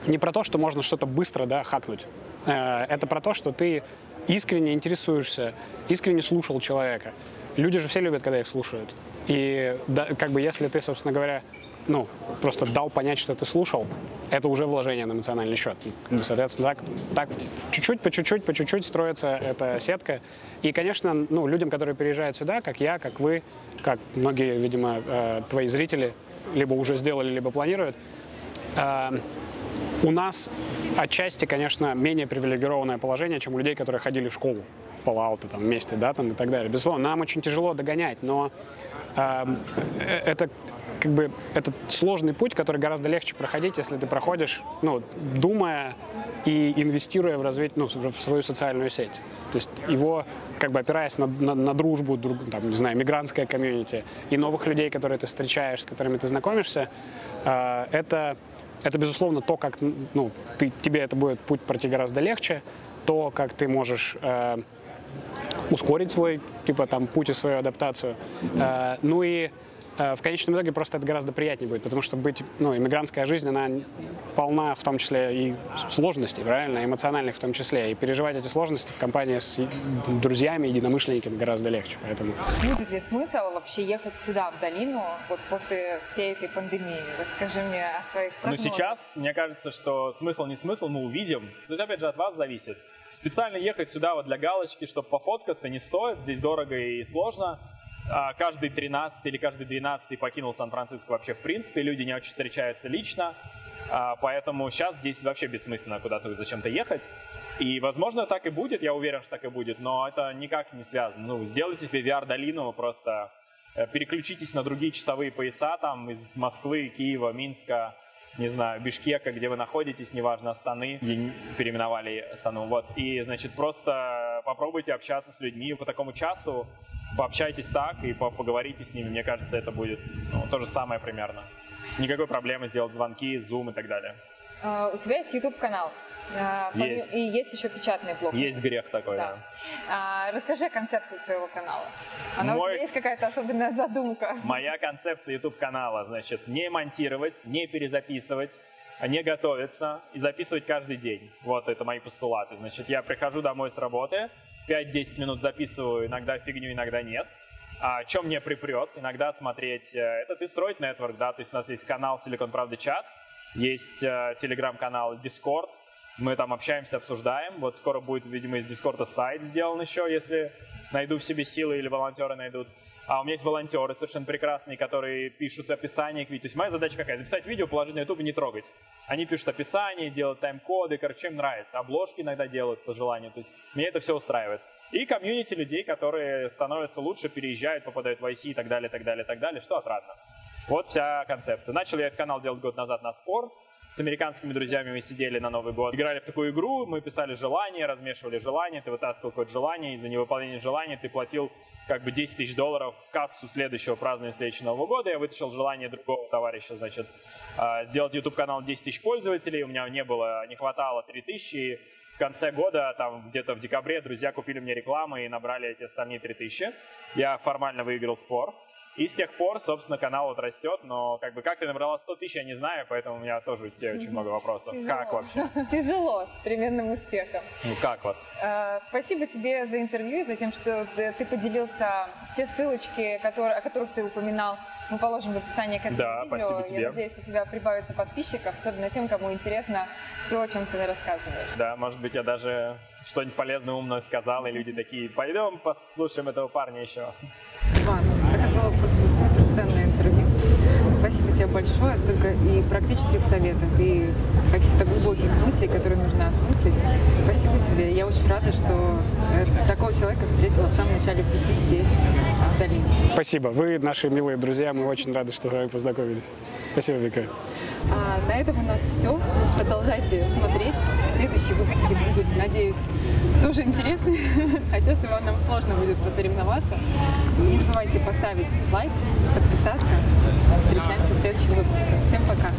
не про то, что можно что-то быстро да, хакнуть. Э, это про то, что ты искренне интересуешься, искренне слушал человека. Люди же все любят, когда их слушают. И да, как бы если ты, собственно говоря, ну, просто дал понять, что ты слушал, это уже вложение на эмоциональный счет. Соответственно, так, так чуть-чуть, по чуть-чуть, по чуть-чуть строится эта сетка. И, конечно, ну, людям, которые переезжают сюда, как я, как вы, как многие, видимо, э, твои зрители, либо уже сделали, либо планируют, э, у нас отчасти, конечно, менее привилегированное положение, чем у людей, которые ходили в школу в там вместе, да, там и так далее. Безусловно, нам очень тяжело догонять, но эм, э, это как бы этот сложный путь, который гораздо легче проходить, если ты проходишь, ну, думая и инвестируя в развитие, ну, в свою социальную сеть. То есть его, как бы опираясь на, на, на дружбу, друг, там, не знаю, мигрантская комьюнити и новых людей, которые ты встречаешь, с которыми ты знакомишься, э, это, это, безусловно, то, как ну, ты, тебе это будет путь пройти гораздо легче, то, как ты можешь э, ускорить свой, типа, там, путь и свою адаптацию. Э, ну и в конечном итоге просто это гораздо приятнее будет, потому что быть, ну, иммигрантская жизнь, она полна в том числе и сложностей, правильно, эмоциональных в том числе, и переживать эти сложности в компании с друзьями, единомышленниками гораздо легче, поэтому... Будет ли смысл вообще ехать сюда, в долину, вот после всей этой пандемии? Расскажи мне о своих ну, прогнозах. Ну, сейчас, мне кажется, что смысл не смысл, мы увидим. Тут, опять же, от вас зависит. Специально ехать сюда вот для галочки, чтобы пофоткаться, не стоит, здесь дорого и сложно. А, каждый 13 или каждый 12 покинул Сан-Франциско вообще в принципе, люди не очень встречаются лично, а, поэтому сейчас здесь вообще бессмысленно куда-то зачем-то ехать. И, возможно, так и будет, я уверен, что так и будет, но это никак не связано. Ну, сделайте себе VR-долину, просто э, переключитесь на другие часовые пояса, там, из Москвы, Киева, Минска, не знаю, Бишкека, где вы находитесь, неважно, Астаны, переименовали Астану, вот. И, значит, просто попробуйте общаться с людьми по такому часу, пообщайтесь так и поговорите с ними. Мне кажется, это будет ну, то же самое примерно. Никакой проблемы сделать звонки, зум и так далее. Uh, у тебя есть YouTube-канал. Uh, есть. И есть еще печатный блог. Есть грех такой, да. да. Uh, расскажи о концепции своего канала. Она Мой... у тебя есть какая-то особенная задумка? Моя концепция YouTube-канала, значит, не монтировать, не перезаписывать, не готовиться и записывать каждый день. Вот это мои постулаты. Значит, я прихожу домой с работы, 5-10 минут записываю, иногда фигню, иногда нет. А, чем мне припрет, иногда смотреть, э, это ты строить нетворк, да, то есть у нас есть канал Silicon Правда Чат, есть э, телеграм-канал Discord, мы там общаемся, обсуждаем. Вот скоро будет, видимо, из Дискорда сайт сделан еще, если найду в себе силы или волонтеры найдут. А у меня есть волонтеры совершенно прекрасные, которые пишут описание к видео. То есть моя задача какая? Записать видео, положить на YouTube и не трогать. Они пишут описание, делают тайм-коды, короче, им нравится. Обложки иногда делают по желанию. То есть меня это все устраивает. И комьюнити людей, которые становятся лучше, переезжают, попадают в IC и так далее, так далее, так далее, что отрадно. Вот вся концепция. Начал я этот канал делать год назад на спор. С американскими друзьями мы сидели на Новый год, играли в такую игру, мы писали желания, размешивали желания, ты вытаскивал какое-то желание, и за невыполнение желания ты платил как бы 10 тысяч долларов в кассу следующего празднования следующего Нового года. Я вытащил желание другого товарища, значит, а, сделать YouTube-канал 10 тысяч пользователей, у меня не было, не хватало 3 тысячи, в конце года, там где-то в декабре, друзья купили мне рекламу и набрали эти остальные 3000. Я формально выиграл спор. И с тех пор, собственно, канал вот растет, но как бы как ты набрала 100 тысяч, я не знаю, поэтому у меня тоже у тебя очень много вопросов. Тяжело. Как вообще? Тяжело, с переменным успехом. Ну как вот? Э, спасибо тебе за интервью и за тем, что ты поделился все ссылочки, которые, о которых ты упоминал, мы положим в описании к этому да, видео. Спасибо тебе. Я надеюсь, у тебя прибавится подписчиков, особенно тем, кому интересно все, о чем ты рассказываешь. Да, может быть, я даже что-нибудь полезное, умное сказал, и люди такие, пойдем послушаем этого парня еще. Иван, это было просто супер ценное интервью. Спасибо тебе большое, столько и практических советов, и каких-то глубоких мыслей, которые нужно осмыслить. Спасибо тебе. Я очень рада, что э, такого человека встретила в самом начале пути здесь, в долине. Спасибо. Вы наши милые друзья. Мы очень рады, что с вами познакомились. Спасибо, Вика. А на этом у нас все. Продолжайте смотреть. Следующие выпуски будут, надеюсь, тоже интересные. Хотя с Иваном сложно будет посоревноваться. Не забывайте поставить лайк, подписаться. Встречаемся в следующих выпусках. Всем пока.